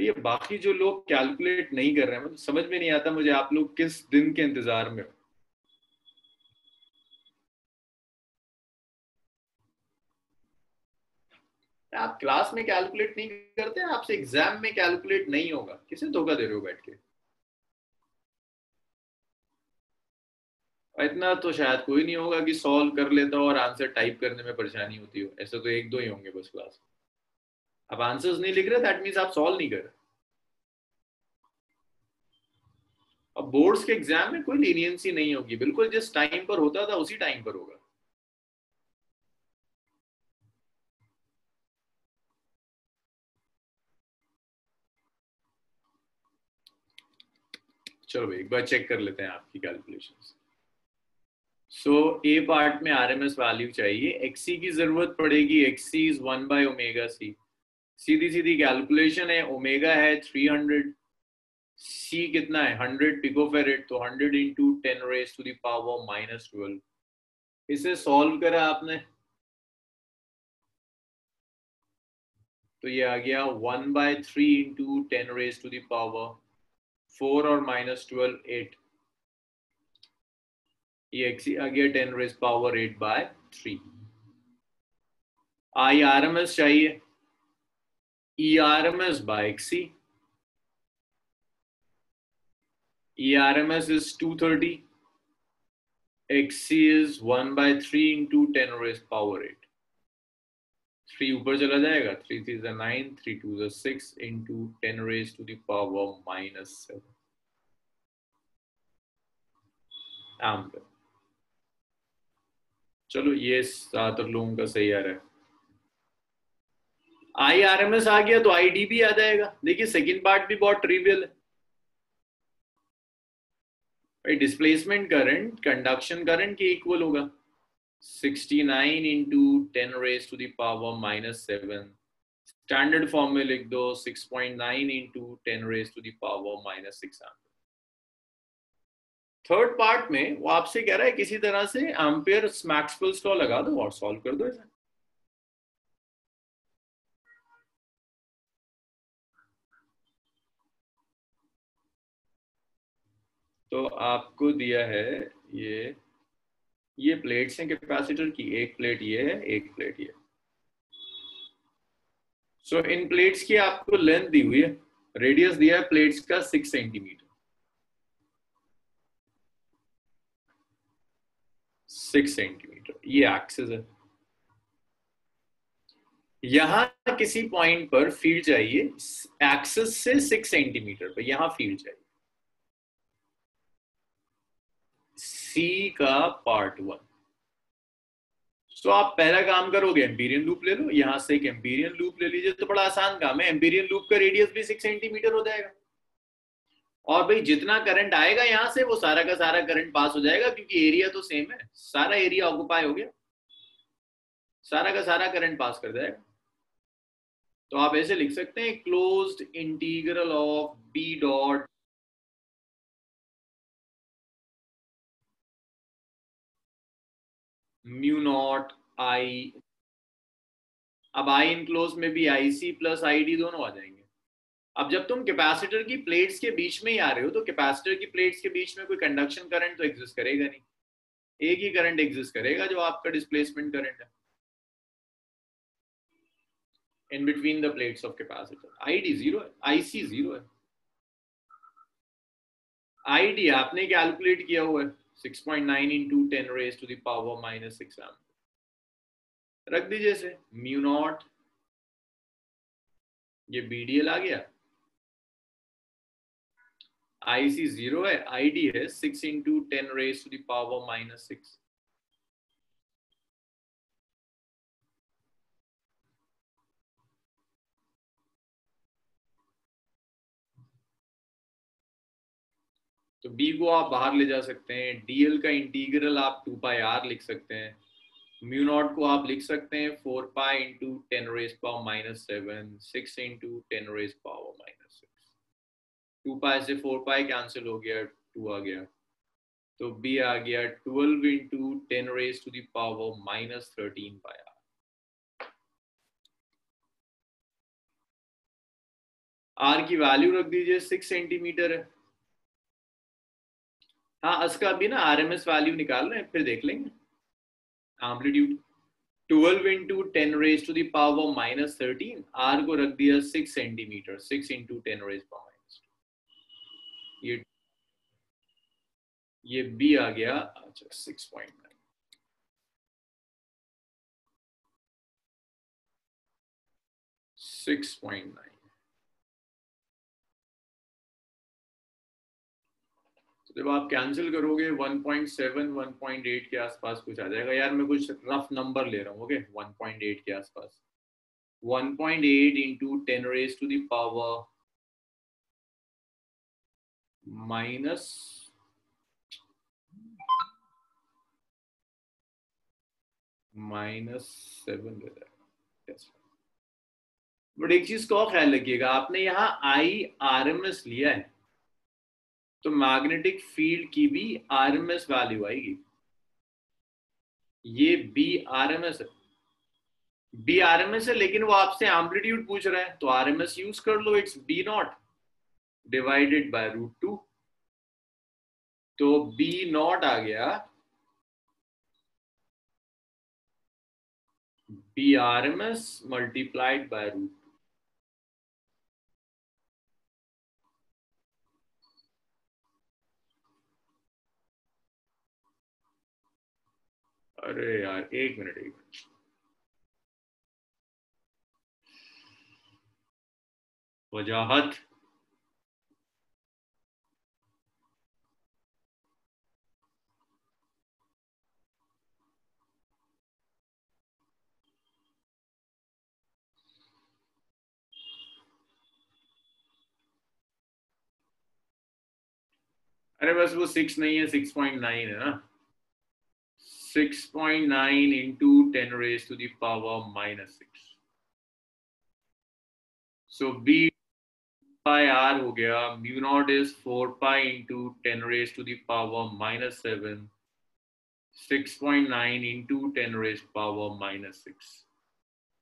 भैया बाकी जो लोग कैलकुलेट नहीं कर रहे हैं मतलब समझ में नहीं आता मुझे आप लोग किस दिन के इंतज़ार में हो। आप क्लास में कैलकुलेट नहीं करते, आपसे एग्ज़ाम में कैलकुलेट नहीं होगा। किसे धोखा दे रहे हो बैठ के? इतना तो शायद कोई नहीं होगा कि सॉल्व कर लेता हो और आंसर टाइप करने में परेशानी होती हो। ऐसे तो एक दो ही होंगे बस क्लास अब आंसर्स नहीं लिख रहे दैट मीन्स आप सॉल्व नहीं कर रहे। अब बोर्ड्स के एग्ज़ाम में कोई लीनियंसी नहीं होगी। बिल्कुल जिस टाइम पर होता था, उसी टाइम पर होगा। चलो एक बार चेक कर लेते हैं आपकी कैलकुलेशंस सो ए पार्ट में आर एम एस वैल्यू चाहिए एक्सी की ज़रूरत पड़ेगी। XC is one by omega C सीधी सीधी कैलकुलेशन है ओमेगा है थ्री हंड्रेड सी कितना है? हंड्रेड पिकोफेरेट तो hundred into ten raise to the power minus twelve इसे सॉल्व करा आपने। तो ये आ गया one by three into ten raise to the power four और माइनस ट्वेल्व एट ये एक्स आ गया ten raise power eight by three I R M S चाहिए। M S is two thirty X C is one by three into ten raise power eight three ऊपर चला जाएगा three three nine three two six into ten raise to the power minus seven ampere चलो ये ज़्यादातर लोगों का सही आ रहा है। आई आर एम एस आ गया तो आई डी भी आ जाएगा। देखिए सेकेंड पार्ट भी बहुत ट्रिवियल है। डिस्प्लेसमेंट करंट कंडक्शन करंट के इक्वल होगा। 69 into ten raise to the power minus seven standard form में लिख दो 6.9 into ten raise to the power minus six third part में वो आपसे कह रहा है, किसी तरह से एम्पेयर मैक्सवेल लॉ लगा दो और सॉल्व कर दो इसे। तो आपको दिया है ये ये प्लेट्स हैं कैपेसिटर की एक प्लेट ये है एक प्लेट ये। सो so, इन प्लेट्स की आपको लेंथ दी हुई है। रेडियस दिया है प्लेट्स का सिक्स सेंटीमीटर सिक्स सेंटीमीटर ये एक्सेस है। यहाँ किसी पॉइंट पर फ़ील्ड चाहिए एक्सेस से सिक्स सेंटीमीटर पर यहाँ फ़ील्ड चाहिए सी का पार्ट वन तो आप पहला काम करोगे एम्पीरियन लूप ले लो, यहाँ से एक एम्पीरियन लूप ले लीजिए तो बड़ा आसान काम है। एम्पीरियन लूप का रेडियस भी सिक्स सेंटीमीटर हो जाएगा। और भाई, जितना करंट आएगा यहाँ से, वो सारा का सारा करंट पास हो जाएगा, क्योंकि एरिया तो सेम है। सारा एरिया ऑक्यूपाई हो गया। सारा का सारा करंट पास कर जाएगा। तो आप ऐसे लिख सकते हैं closed integral of B dot mu naught I अब आई इनक्लोज में भी आई सी प्लस आई डी दोनों आ जाएँगे। अब जब तुम कैपेसिटर की प्लेट्स के बीच में ही आ रहे हो तो कैपेसिटर की प्लेट्स के बीच में कोई कंडक्शन करंट तो एग्जिस्ट करेगा नहीं। एक ही करंट एग्जिस्ट करेगा जो आपका डिस्प्लेसमेंट करंट है। In between the plates of capacitor ID zero है। आईसी ज़ीरो है। आईडी आपने कैलकुलेट किया हुआ है। 6.9 point nine into ten raise to the power minus six रख दीजिए इसे म्यू नॉट ये बीडीएल आ गया. आईसी ज़ीरो है आईडी है six into ten raise to the power minus six तो बी को आप बाहर ले जा सकते हैं डीएल का इंटीग्रल आप टू पाई आर लिख सकते हैं म्यू नॉट को आप लिख सकते हैं four pi into ten raise power minus seven six into ten raise power minus six two pi से फोर पाई कैंसिल हो गया टू आ गया. तो बी आ गया twelve into ten raise to the power minus thirteen pi R R की value रख दीजिए सिक्स सेंटीमीटर है। हाँ इसका अभी ना आर एम एस वैल्यू निकाल रहे हैं, फिर देख लेंगे। Amplitude 12 into ten raise to the power minus thirteen R को रख दिया six centimetre six into ten raise power minus ये ये बी आ गया अच्छा six point nine six point nine तो जब आप कैंसिल करोगे 1.7 1.8 के आसपास कुछ आ जाएगा। यार, मैं कुछ रफ नंबर ले रहा हूँ ओके 1.8 के आसपास। 1.8 point eight into ten raise to the power minus minus seven but एक चीज़ को ख्याल रखिएगा, आपने यहाँ आई आर एम एस लिया है। तो मैग्नेटिक फ़ील्ड की भी आरएमएस वैल्यू आएगी। ये बी आरएमएस है। बी आरएमएस है, लेकिन वो आपसे एम्पलीट्यूड पूछ रहे हैं तो आरएमएस यूज़ कर लो it's B naught divided by root two तो बी नॉट आ गया। B RMS multiplied by root अरे यार, एक मिनट एक मिनट। वजाहत। अरे बस वो सिक्स नहीं है सिक्स पॉइंट नाइन है ना। 6.9 into 10 raised to the power minus 6. So B pi r ho gaya mu naught is 4 pi into 10 raised to the power minus 7 6.9 into 10 raised power minus 6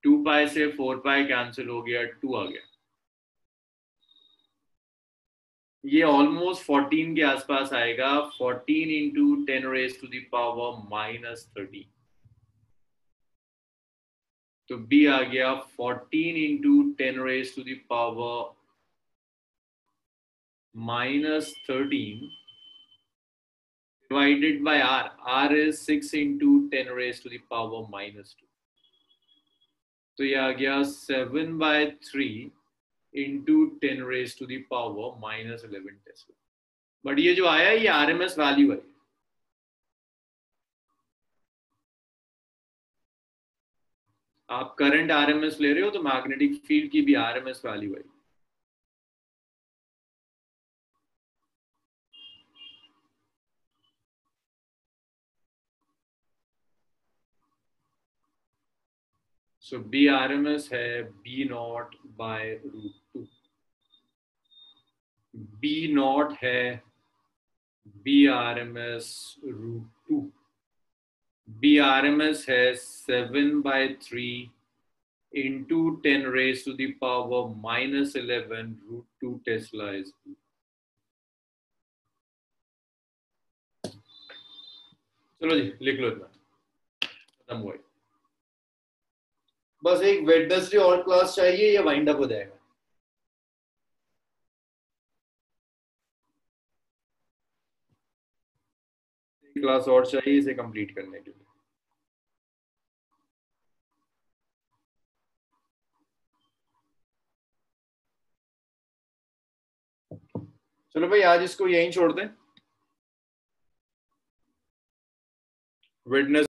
2 pi से 4 pi cancel हो गया 2 आ गया ये almost fourteen के आसपास आएगा। Fourteen into ten raise to the power minus thirty तो B आ गया। Fourteen into ten raise to the power minus thirteen divided by R R is six into ten raise to the power minus two तो ये आ गया seven by three into ten raise to the power minus eleven tesla but ये जो आया, ये are M S value है। आप करंट आरएमएस ले रहे हो तो मैग्नेटिक फ़ील्ड की भी आरएमएस वैल्यू आई so B R M S है B naught by root two B naught है B R M S root two B R M S है seven by three into ten raise to the power minus eleven root two tesla is चलो जी, लिख लो इतना। खत्म हुआ बस एक वेडनेसडे और क्लास चाहिए या वाइंड अप हो जाएगा? क्लास और चाहिए इसे कंप्लीट करने के लिए। चलो भाई, आज इसको यहीं छोड़ दें। विटनेस